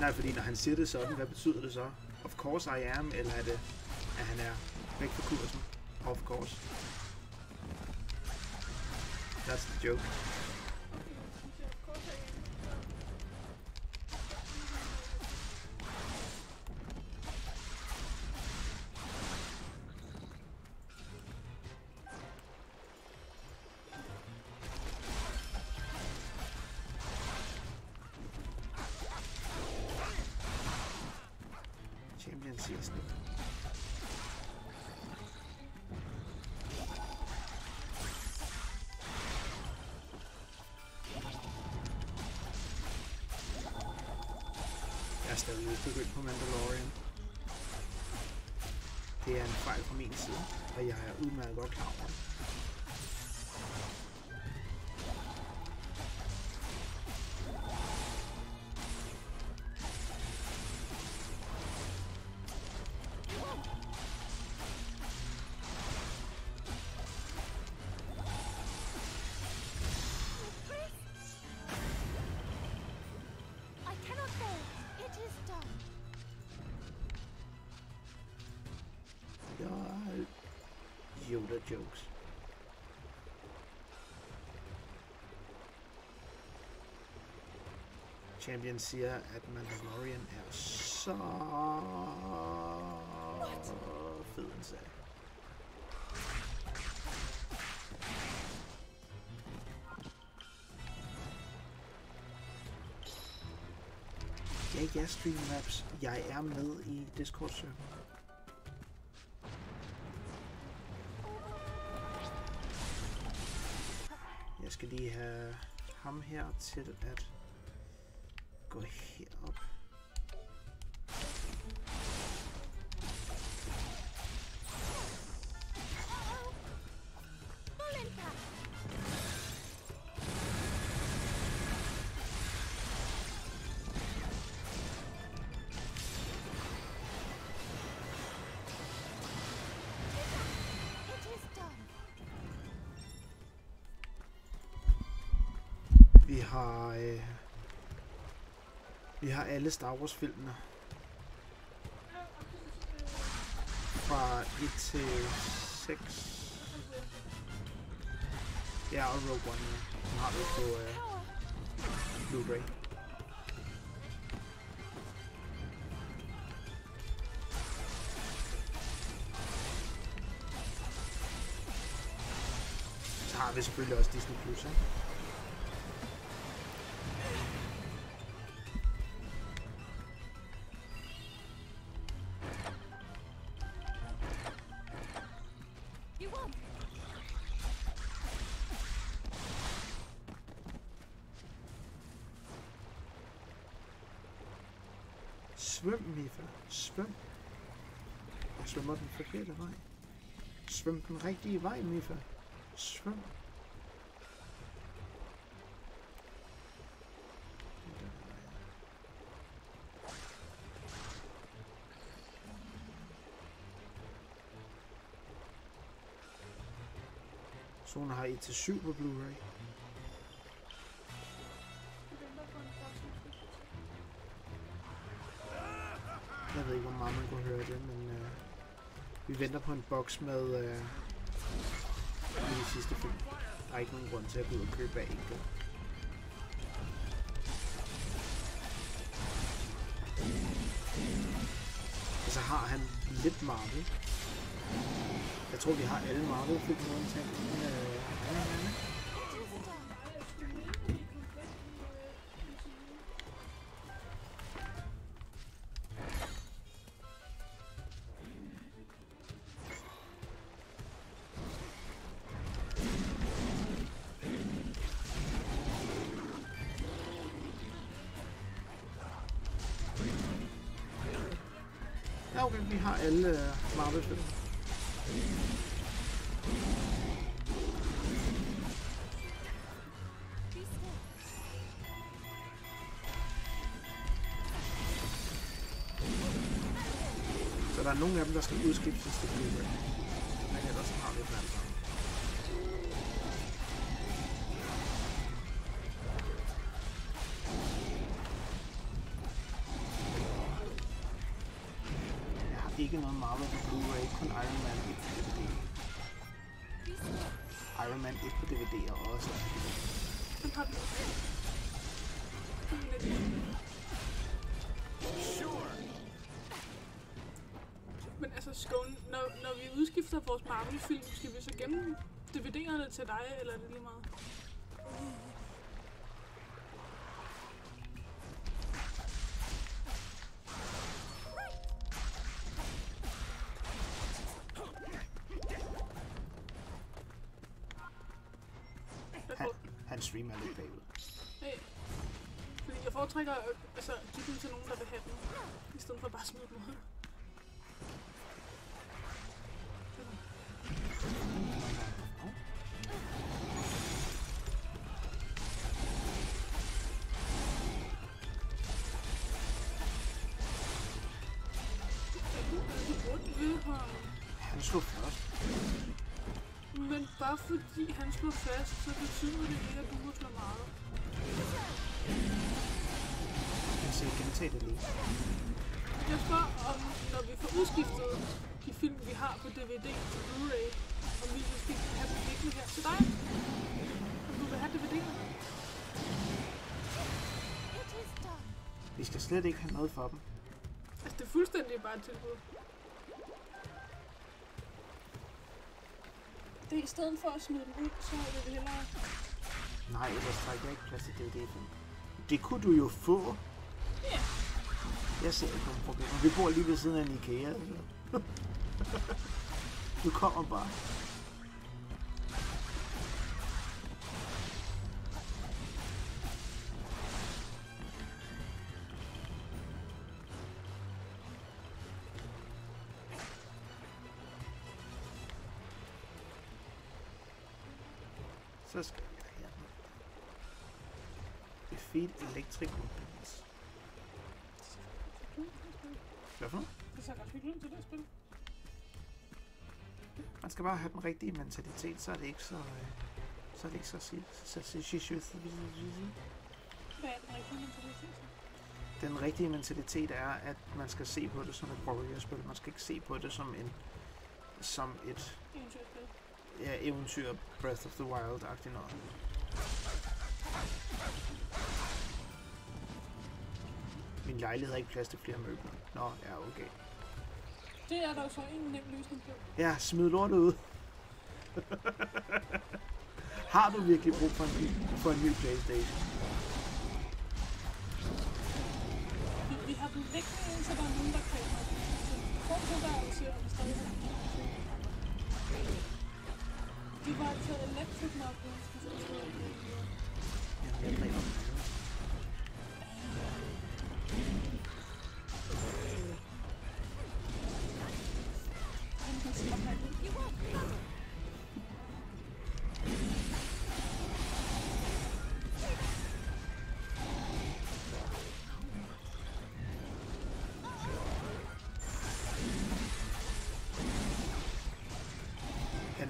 Nej, fordi når han siger det sådan, hvad betyder det så? Of course I am, eller er det, at han er væk fra kursen? Of course. That's the joke. Yoda jokes. Champion siger, at Mandalorian er så fed en serie. Ja, ja, Streamlabs. Jeg er med i Discord-serveren. Ham her til at har... Øh, vi har alle Star Wars filmene. Fra 1 til 6. Ja, og Rogue One. Ja. Den har vi på øh, Blu-ray. Så har vi selvfølgelig også Disney Plus, ikke? Svøm, Mifa. Svøm. Jeg svømmer den forkerte vej. Svøm den rigtige vej, Mifa. Svøm. Zone har 1-7 på Blu-ray. Vi venter på en boks med øh, de sidste film. Der er ikke nogen grund til at gå ud og købe af en Og så altså, har han lidt Marvel. Jeg tror, vi har alle Marvel-film undtagen. Øh, ja, ja. Ja, er nogle af dem, der skal udskiftes til Blu-ray. Men ellers har vi dem alle. Jeg har ikke noget Marvel på Blu-ray, kun Iron Man 1 på DVD. Iron Man 1 på DVD er også Skåne, når, når vi udskifter vores Marvel-film, skal vi så gemme DVD'erne til dig, eller er det lige meget? Bare fordi han slår fast, så betyder det ikke, at du må slå meget. Jeg kan se gentage det lige. Jeg spørger om, når vi får udskiftet de film, vi har på DVD til Blu-ray, om vi måske kan have liggende her til dig. Om du vil have DVD'en. Vi skal slet ikke have noget for dem. Altså, det er fuldstændig bare et tilbud. Det er i stedet for at smide dem ud, så vil vi hellere... Nej, ellers trækker jeg ikke plads til DVD-film. Det kunne du jo få. Ja. Jeg ser ikke nogen problemer. Vi bor lige ved siden af en IKEA. Altså. du kommer bare. Weapons. Hvad for noget? Det ser ret hyggeligt til det spil. Man skal bare have den rigtige mentalitet, så er det ikke så... Øh, så er det ikke så sig- Hvad er den rigtige mentalitet? Den rigtige mentalitet er, at man skal se på det som et warrior-spil. Man skal ikke se på det som en som et Eventyrspil. ja, eventyr Breath of the Wild-agtigt noget. Min lejlighed har ikke plads til flere møbler. Nå, ja, okay. Det er der jo så en nem løsning på. Ja, smid lortet ud. har du virkelig brug for en ny, for en ny Playstation? Vi, vi har dem liggende, indtil der er nogen, der kan fortilværelse, og vi stadig har. De var til electric nok, hvis vi skal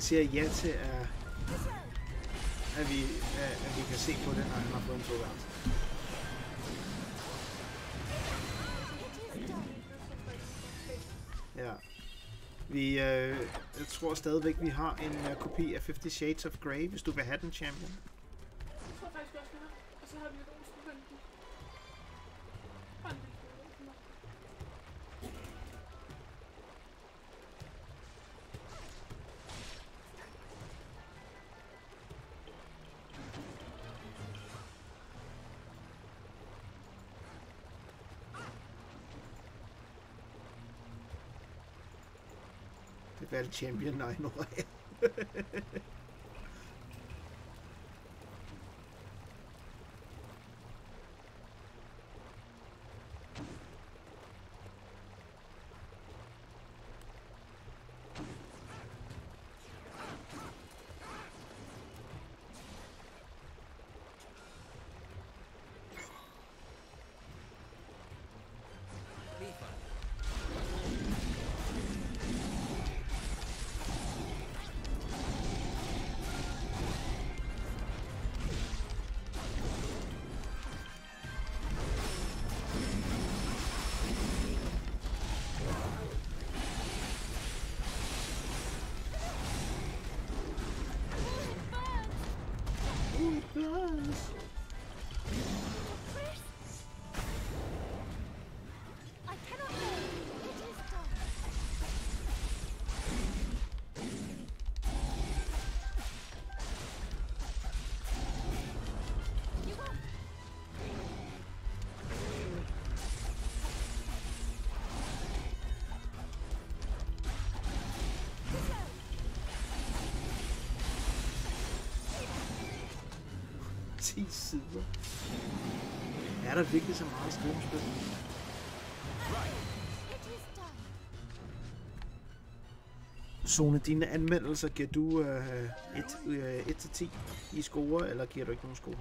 siger ja til, at, at, vi, at, at vi kan se på det, når han har fået en toværelse. Ja. Vi, øh, jeg tror stadigvæk, vi har en uh, kopi af 50 Shades of Grey, hvis du vil have den, champion. Det valgte champion, nej, nu er jeg. 10 sider. Er der virkelig så meget at? Zone, dine anmeldelser, giver du øh, 1-10 øh, i score, eller giver du ikke nogen score?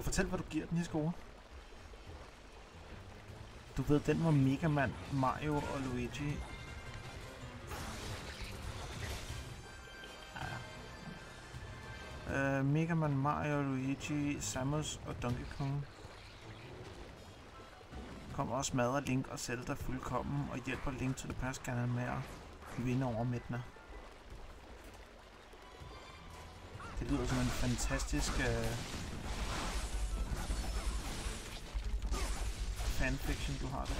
Du fortælle, hvad du giver den her score? Du ved, den var Mega Man, Mario og Luigi. Ja. Uh, Mega Man, Mario, Luigi, Samus og Donkey Kong. Kom også mad Link og Zelda fuldkommen og hjælper Link til det Past med at vinde over Midna. Det lyder som en fantastisk uh, fanfiction, du har der.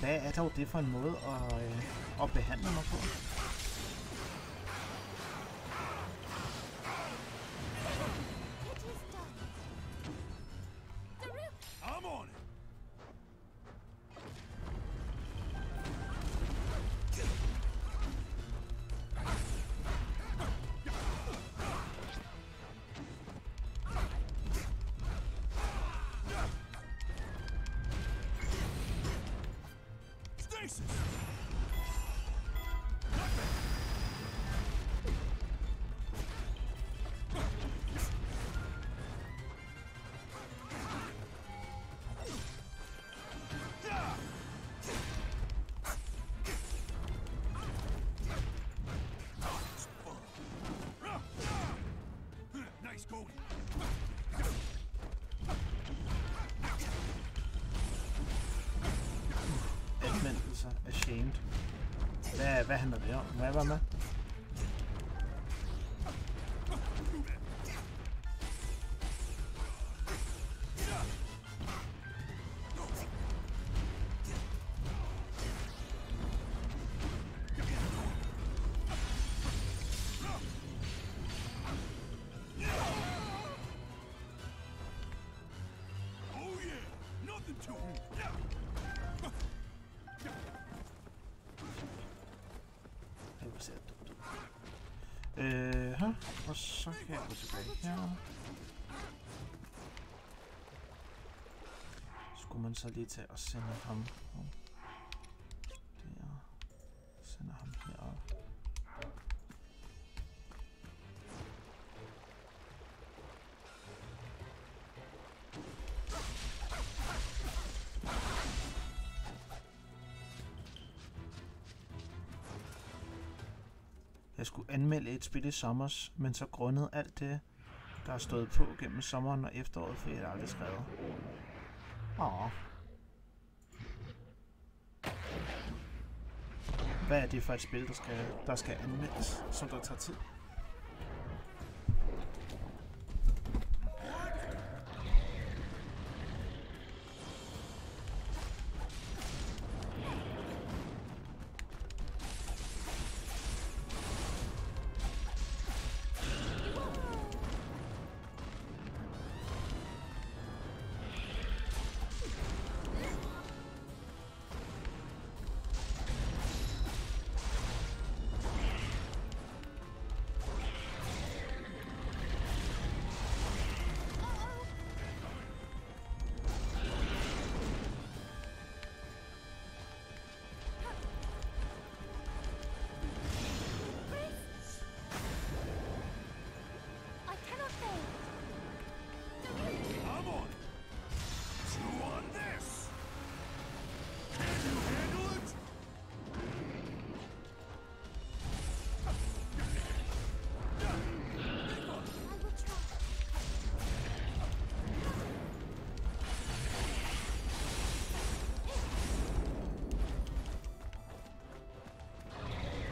Hvad er dog det for en måde at, øh, at behandle mig på? bases! Altså Ashamed. Hvad, hvad handler det om? Må jeg være med? Her. Skulle man så lige tage og sende ham. Spille i sommers, men så grundet alt det, der er stået på gennem sommeren og efteråret, fordi jeg det aldrig skrevet. Åh. Hvad er det for et spil, der skal, der skal anmeldes, som der tager tid?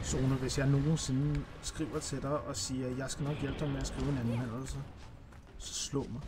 Zone, hvis jeg nogensinde skriver til dig og siger, at jeg skal nok hjælpe dig med at skrive en anmeldelse, altså, så slå mig.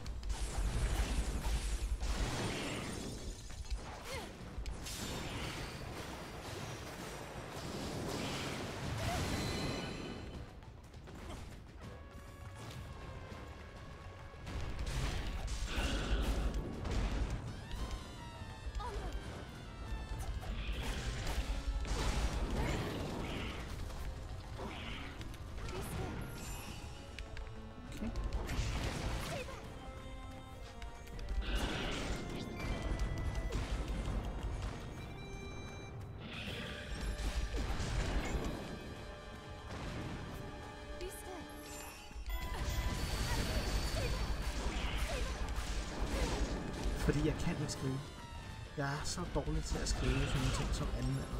Så dårlig til at skrive sådan nogle ting som anmelder.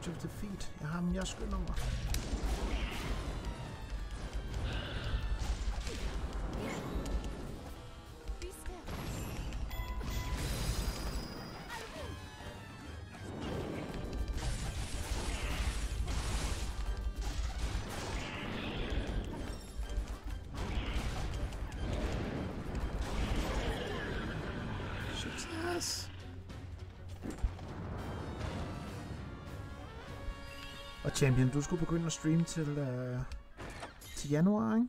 On of defeat. Jeg har dem, jeg skynder mig. Champion, du skulle begynde at streame til, øh, til januar, ikke?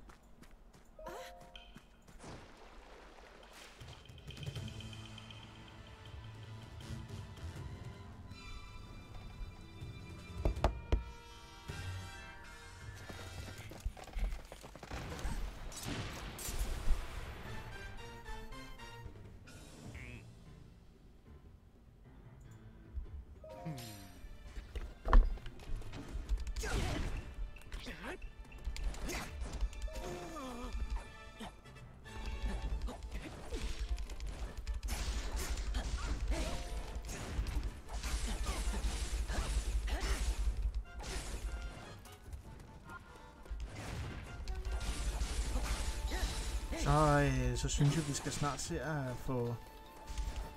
Så synes jeg, vi skal snart se at få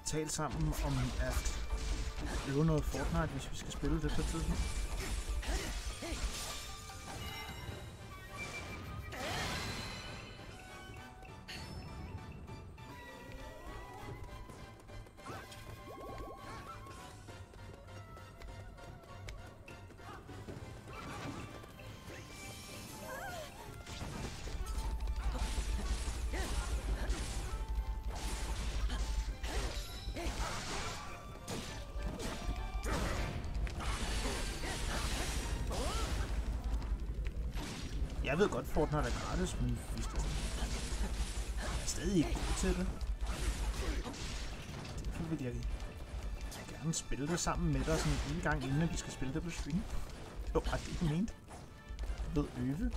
talt sammen om at øve noget Fortnite, hvis vi skal spille det på et tidspunkt. Jeg ved godt, Fortnite er gratis, men hvis du er stadig ikke god til det. Derfor vil jeg gerne spille det sammen med dig sådan en gang, inden vi skal spille det på stream. Jo, oh, var det ikke ment? Ved øve.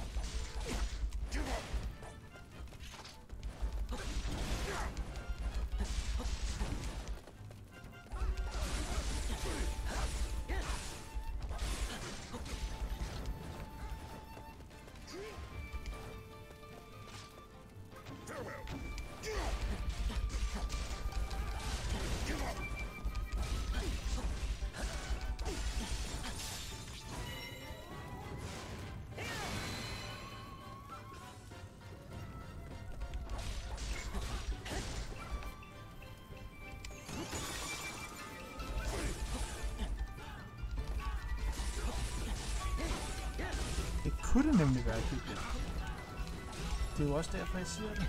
Også derfor, jeg siger det.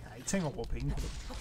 Jeg har ikke tænkt over at bruge penge på det.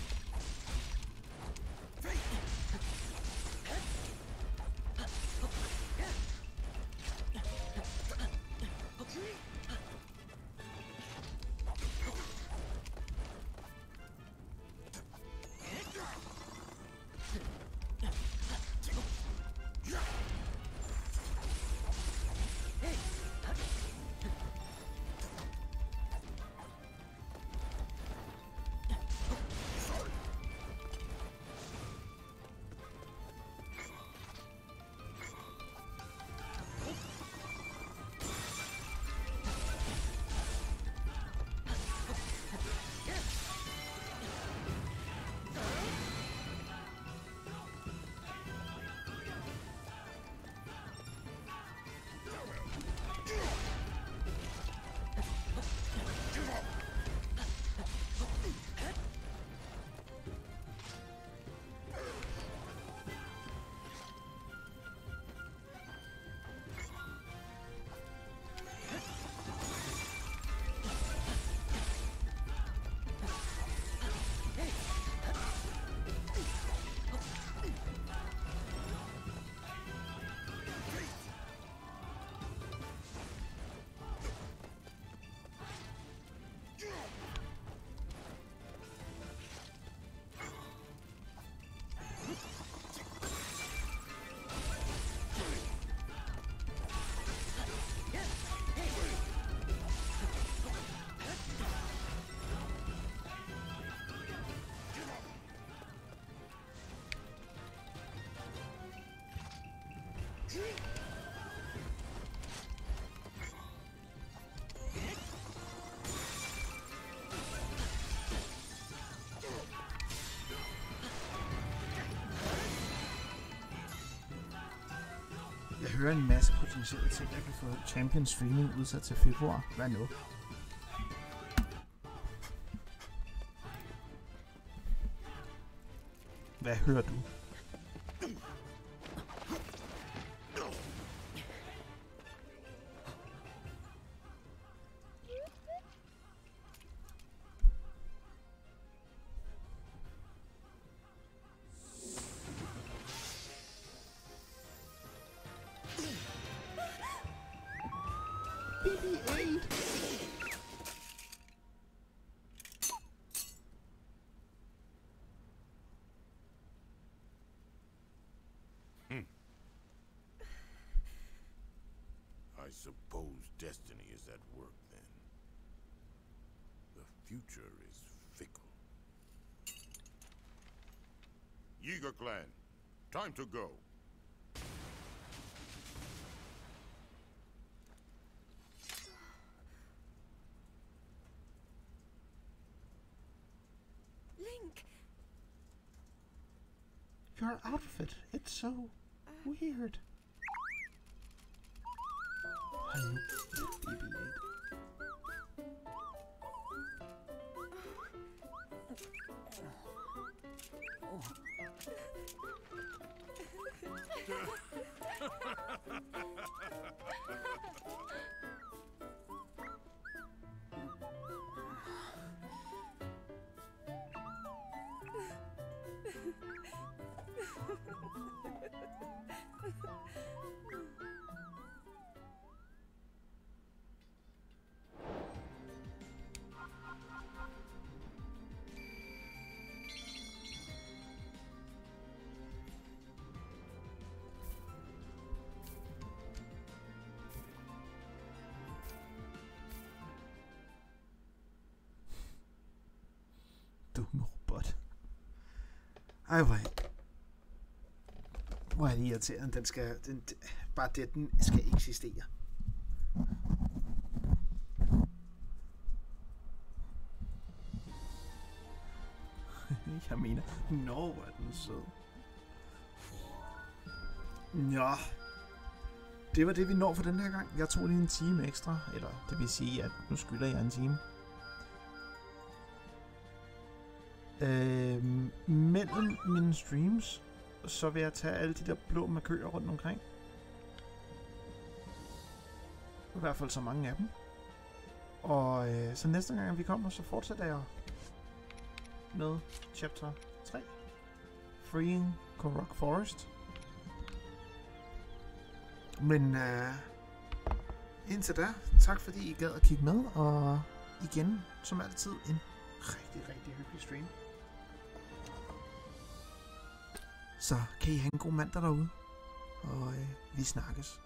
Jeg hører en masse potentielle ting, jeg kan få Champion Streaming udsat til februar. Hvad nu? Hvad hører du? Time to go. Link! Your outfit, it's so uh. weird. I Ha ha ha. Dumme robot. Ej, hvor er, hvor er det irriterende. Den skal, den, bare det, den skal eksistere. Jeg mener, når hvor er den sød. Nå. Det var det, vi når for den her gang. Jeg tog lige en time ekstra, eller det vil sige, at nu skylder jeg en time. Øh, mellem mine streams, så vil jeg tage alle de der blå markører rundt omkring. I hvert fald så mange af dem. Og øh, så næste gang vi kommer, så fortsætter jeg med chapter 3. Freeing Korok Forest. Men øh, indtil da, tak fordi I gad at kigge med, og igen, som altid, en rigtig, rigtig hyggelig stream. Så kan I have en god mandag derude, og øh, vi snakkes.